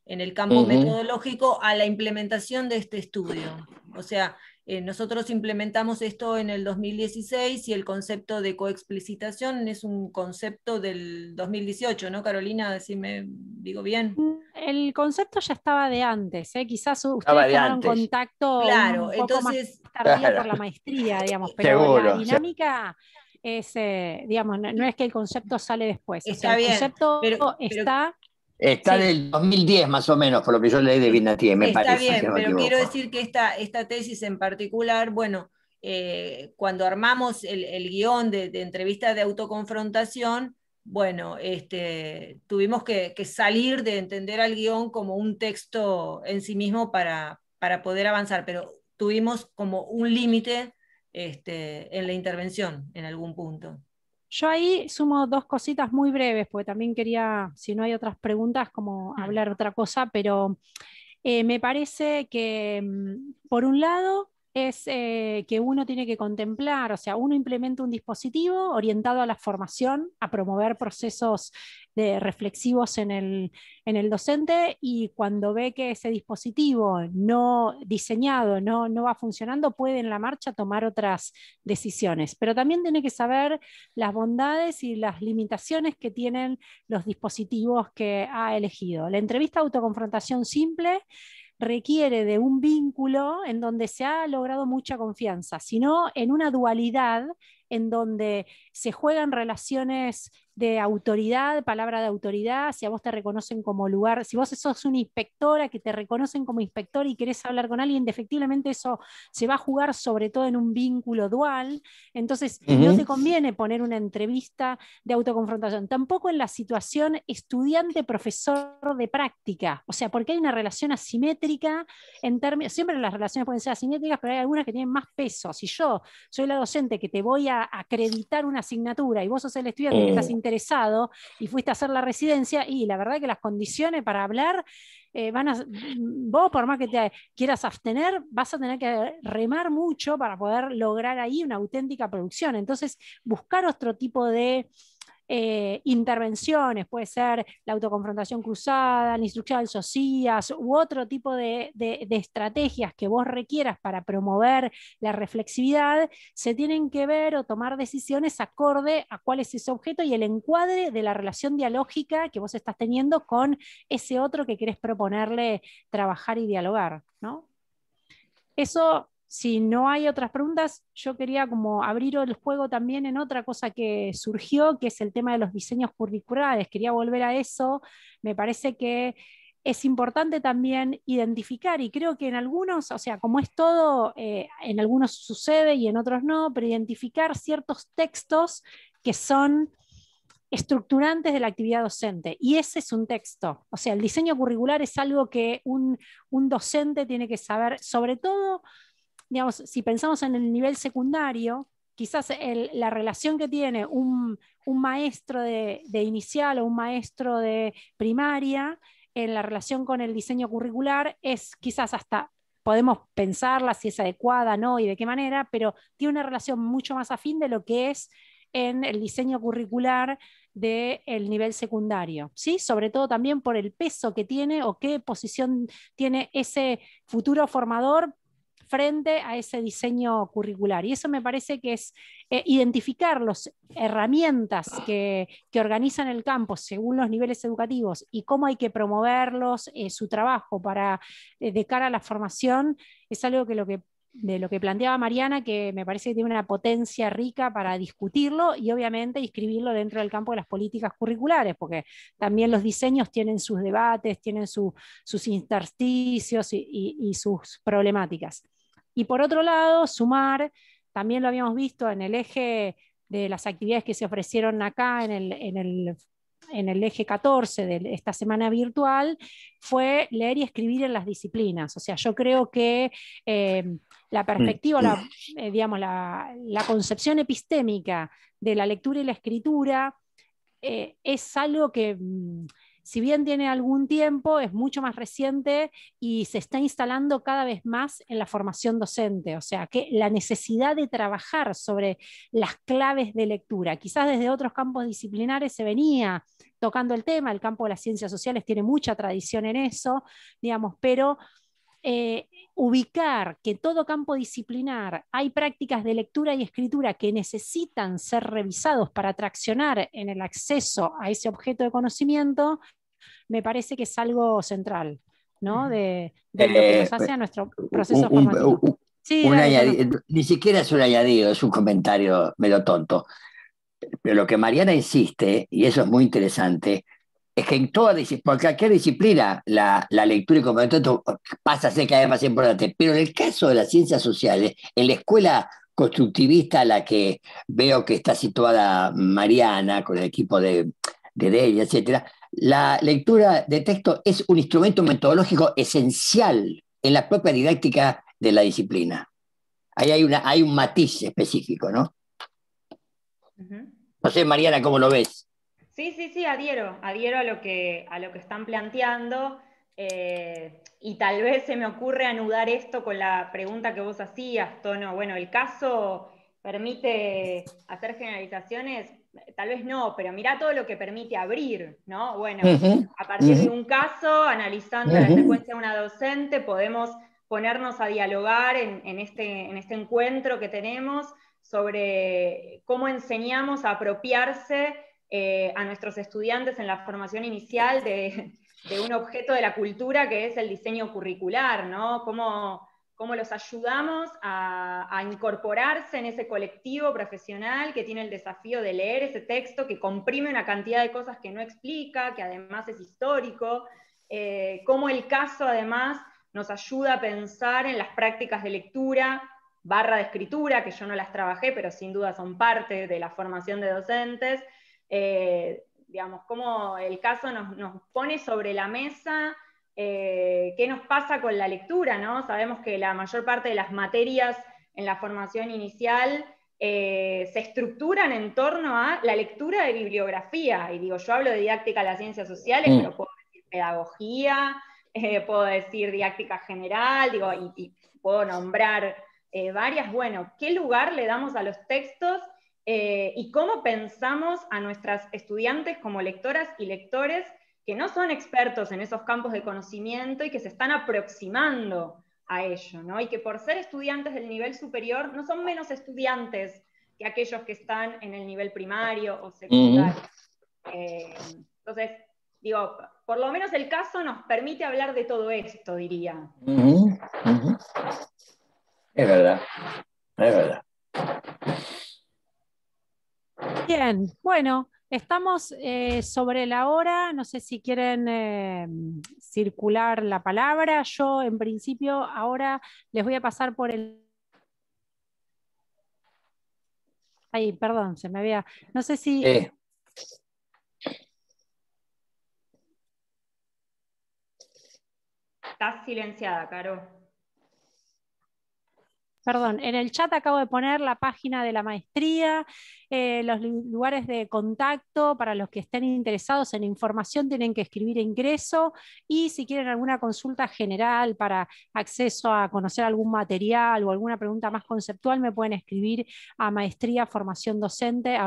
el campo metodológico a la implementación de este estudio. O sea, eh, nosotros implementamos esto en el 2016 y el concepto de coexplicitación es un concepto del 2018, ¿no, Carolina? Si me digo bien. El concepto ya estaba de antes, ¿eh? quizás ustedes tomaron contacto claro, un poco entonces, más tardío por la maestría, digamos, pero la dinámica es, eh, digamos, no, es que el concepto sale después. Está el concepto está Está del 2010 más o menos, por lo que yo leí de Vinatier, me Está parece. Está bien, pero quiero decir que esta, esta tesis en particular, bueno, eh, cuando armamos el, guion de, entrevista de autoconfrontación, bueno, este, tuvimos que, salir de entender al guion como un texto en sí mismo para, para poder avanzar, pero tuvimos como un límite este, en la intervención en algún punto. Yo ahí sumo dos cositas muy breves, porque también quería, si no hay otras preguntas, como hablar otra cosa, pero eh, me parece que, mm, por un lado, es eh, que uno tiene que contemplar, o sea, uno implementa un dispositivo orientado a la formación, a promover procesos reflexivos en el, en el docente y cuando ve que ese dispositivo no diseñado no, no va funcionando, puede en la marcha tomar otras decisiones. Pero también tiene que saber las bondades y las limitaciones que tienen los dispositivos que ha elegido. La entrevista autoconfrontación simple requiere de un vínculo en donde se ha logrado mucha confianza, sino en una dualidad en donde se juegan relaciones de autoridad, palabra de autoridad, si a vos te reconocen como lugar, si vos sos una inspectora que te reconocen como inspector y querés hablar con alguien, efectivamente eso se va a jugar sobre todo en un vínculo dual, entonces no te conviene poner una entrevista de autoconfrontación, tampoco en la situación estudiante-profesor de práctica, o sea, porque hay una relación asimétrica en términos, siempre las relaciones pueden ser asimétricas, pero hay algunas que tienen más peso. Si yo soy la docente que te voy a acreditar una asignatura y vos sos el estudiante que estás interesado y fuiste a hacer la residencia y la verdad que las condiciones para hablar eh, van a, vos por más que te quieras abstener, vas a tener que remar mucho para poder lograr ahí una auténtica producción. Entonces, buscar otro tipo de eh, intervenciones, puede ser la autoconfrontación cruzada, la instrucción del SOCIAS u otro tipo de, estrategias que vos requieras para promover la reflexividad, se tienen que ver o tomar decisiones acorde a cuál es ese objeto y el encuadre de la relación dialógica que vos estás teniendo con ese otro que querés proponerle trabajar y dialogar. ¿no? Eso si no hay otras preguntas, yo quería como abrir el juego también en otra cosa que surgió, que es el tema de los diseños curriculares. Quería volver a eso. Me parece que es importante también identificar, y creo que en algunos, o sea, como es todo, eh, en algunos sucede y en otros no, pero identificar ciertos textos que son estructurantes de la actividad docente. Y ese es un texto. O sea, el diseño curricular es algo que un, un docente tiene que saber, sobre todo digamos, si pensamos en el nivel secundario, quizás la relación que tiene un, maestro de, inicial o un maestro de primaria en la relación con el diseño curricular es quizás hasta, podemos pensarla si es adecuada, no, y de qué manera, pero tiene una relación mucho más afín de lo que es en el diseño curricular del nivel secundario, ¿sí? sobre todo también por el peso que tiene o qué posición tiene ese futuro formador frente a ese diseño curricular. Y eso me parece que es eh, identificar las herramientas que, organizan el campo según los niveles educativos y cómo hay que promoverlos, eh, su trabajo para, eh, de cara a la formación, es algo que lo que de lo que planteaba Mariana, que me parece que tiene una potencia rica para discutirlo y obviamente inscribirlo dentro del campo de las políticas curriculares, porque también los diseños tienen sus debates, tienen sus intersticios y sus problemáticas. Y por otro lado, sumar, también lo habíamos visto en el eje de las actividades que se ofrecieron acá en el, eje 14 de esta semana virtual, fue leer y escribir en las disciplinas. O sea, yo creo que eh, la perspectiva, la, eh, digamos, la, concepción epistémica de la lectura y la escritura eh, es algo que mm, si bien tiene algún tiempo, es mucho más reciente y se está instalando cada vez más en la formación docente. O sea, que la necesidad de trabajar sobre las claves de lectura, quizás desde otros campos disciplinares se venía tocando el tema, el campo de las ciencias sociales tiene mucha tradición en eso, digamos, pero... Eh, ubicar que todo campo disciplinar hay prácticas de lectura y escritura que necesitan ser revisados para traccionar en el acceso a ese objeto de conocimiento, me parece que es algo central, ¿no? De, lo que nos hace a nuestro proceso formativo. ni siquiera es un añadido, es un comentario medio tonto. Pero lo que Mariana insiste, y eso es muy interesante, es que en toda por cualquier disciplina la, la lectura y comportamiento pasa a ser cada vez más importante, pero en el caso de las ciencias sociales, en la escuela constructivista a la que veo que está situada Mariana con el equipo de, de ella, etcétera, la lectura de texto es un instrumento metodológico esencial en la propia didáctica de la disciplina. Ahí hay, una, hay un matiz específico, ¿no? No sé, Mariana, ¿cómo lo ves? Sí, sí, sí, adhiero, adhiero a lo que, a lo que están planteando. Eh, y tal vez se me ocurre anudar esto con la pregunta que vos hacías, Tono. Bueno, el caso permite hacer generalizaciones tal vez no, pero mira todo lo que permite abrir, ¿no? Bueno, a partir de un caso, analizando la secuencia de una docente, podemos ponernos a dialogar en, este, en este encuentro que tenemos sobre cómo enseñamos a apropiarse eh, a nuestros estudiantes en la formación inicial de, un objeto de la cultura que es el diseño curricular, ¿no? Cómo, cómo los ayudamos a, a, incorporarse en ese colectivo profesional que tiene el desafío de leer ese texto que comprime una cantidad de cosas que no explica, que además es histórico, eh, cómo el caso además nos ayuda a pensar en las prácticas de lectura barra de escritura, que yo no las trabajé, pero sin duda son parte de la formación de docentes, eh, digamos, cómo el caso nos, pone sobre la mesa eh, qué nos pasa con la lectura, ¿no? Sabemos que la mayor parte de las materias en la formación inicial se estructuran en torno a la lectura de bibliografía, y digo, yo hablo de didáctica de las ciencias sociales, mm. pero puedo pedagogía, eh, puedo decir didáctica general, digo, y, puedo nombrar eh, varias. Bueno, ¿qué lugar le damos a los textos eh, y cómo pensamos a nuestras estudiantes como lectoras y lectores que no son expertos en esos campos de conocimiento y que se están aproximando a ello, ¿no? Y que por ser estudiantes del nivel superior no son menos estudiantes que aquellos que están en el nivel primario o secundario. entonces, digo, por lo menos el caso nos permite hablar de todo esto, diría. Es verdad, es verdad. Bien, bueno, estamos eh, sobre la hora, no sé si quieren eh, circular la palabra. Yo en principio ahora les voy a pasar por el... Ay, perdón, se me había... No sé si... Estás silenciada, Caro. Perdón, en el chat acabo de poner la página de la maestría, eh, los lugares de contacto para los que estén interesados en información tienen que escribir ingreso y si quieren alguna consulta general para acceso a conocer algún material o alguna pregunta más conceptual me pueden escribir a maestría formación docente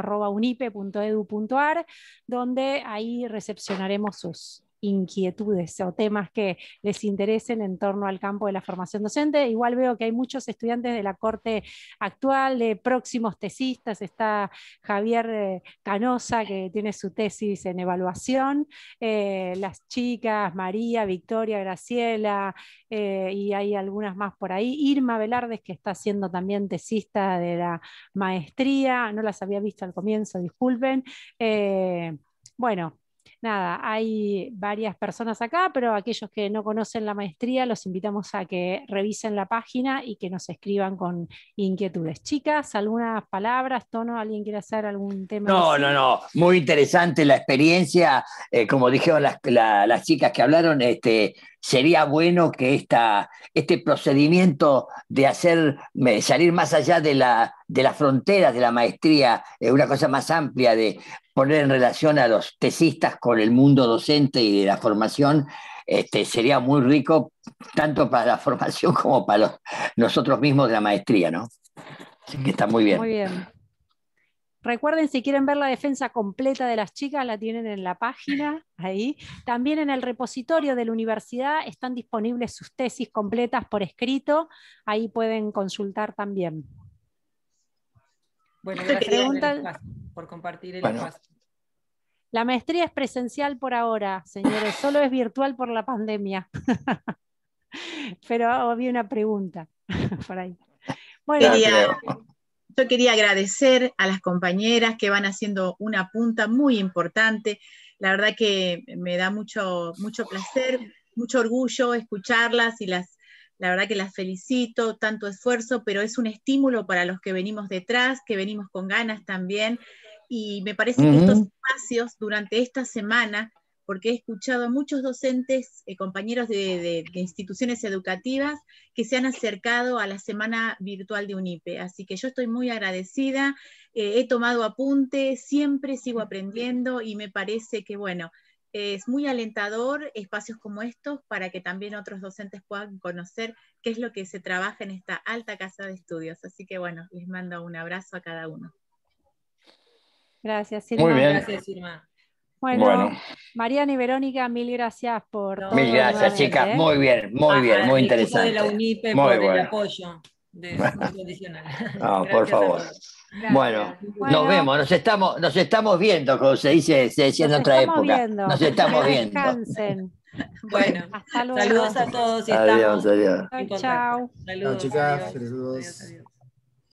donde ahí recepcionaremos sus, inquietudes o temas que les interesen en torno al campo de la formación docente. Igual veo que hay muchos estudiantes de la corte actual, de próximos tesistas. Está Javier eh, Canosa, que tiene su tesis en evaluación, eh, las chicas, María, Victoria, Graciela, eh, y hay algunas más por ahí. Irma Velardes, que está siendo también tesista de la maestría, no las había visto al comienzo, disculpen. bueno, nada, hay varias personas acá, pero aquellos que no conocen la maestría, los invitamos a que revisen la página y que nos escriban con inquietudes. Chicas, ¿algunas palabras, tono? ¿Alguien quiere hacer algún tema? No, no, no, muy interesante la experiencia, eh, como dijeron las, las, chicas que hablaron, este, sería bueno que esta, este procedimiento de hacer salir más allá de, la, de las fronteras de la maestría, es una cosa más amplia de poner en relación a los tesistas con el mundo docente y de la formación, este, sería muy rico tanto para la formación como para nosotros mismos de la maestría, ¿no? Así que está muy bien. Muy bien. Recuerden, si quieren ver la defensa completa de las chicas, la tienen en la página, ahí. También en el repositorio de la universidad están disponibles sus tesis completas por escrito, ahí pueden consultar también. Bueno, gracias por compartir el espacio. La maestría es presencial por ahora, señores, solo es virtual por la pandemia. Pero había una pregunta por ahí. Bueno, yo quería agradecer a las compañeras que van haciendo una punta muy importante. La verdad que me da mucho, mucho placer, mucho orgullo escucharlas y las, la verdad que las felicito, tanto esfuerzo, pero es un estímulo para los que venimos detrás, que venimos con ganas también. Y me parece que estos espacios durante esta semana porque he escuchado a muchos docentes, eh, compañeros de, instituciones educativas que se han acercado a la semana virtual de UNIPE. Así que yo estoy muy agradecida, eh, he tomado apuntes, siempre sigo aprendiendo y me parece que, bueno, es muy alentador espacios como estos para que también otros docentes puedan conocer qué es lo que se trabaja en esta alta casa de estudios. Así que, bueno, les mando un abrazo a cada uno. Gracias, Silma. Muy bien. Gracias, Silma. Bueno, Mariana y Verónica, mil gracias por todo. Mil gracias, chicas. ¿eh? Muy bien, muy ah, bien, muy interesante. de la UNIPE muy por el apoyo de condicional. No, por favor. Bueno, nos vemos, nos estamos, nos estamos viendo, como se dice, se decía en otra época. Nos estamos viendo. Bueno, Hasta luego. saludos a todos y Adiós, estamos adiós. en contacto. Chao. Saludos, chicas, adiós, saludos. adiós, adiós.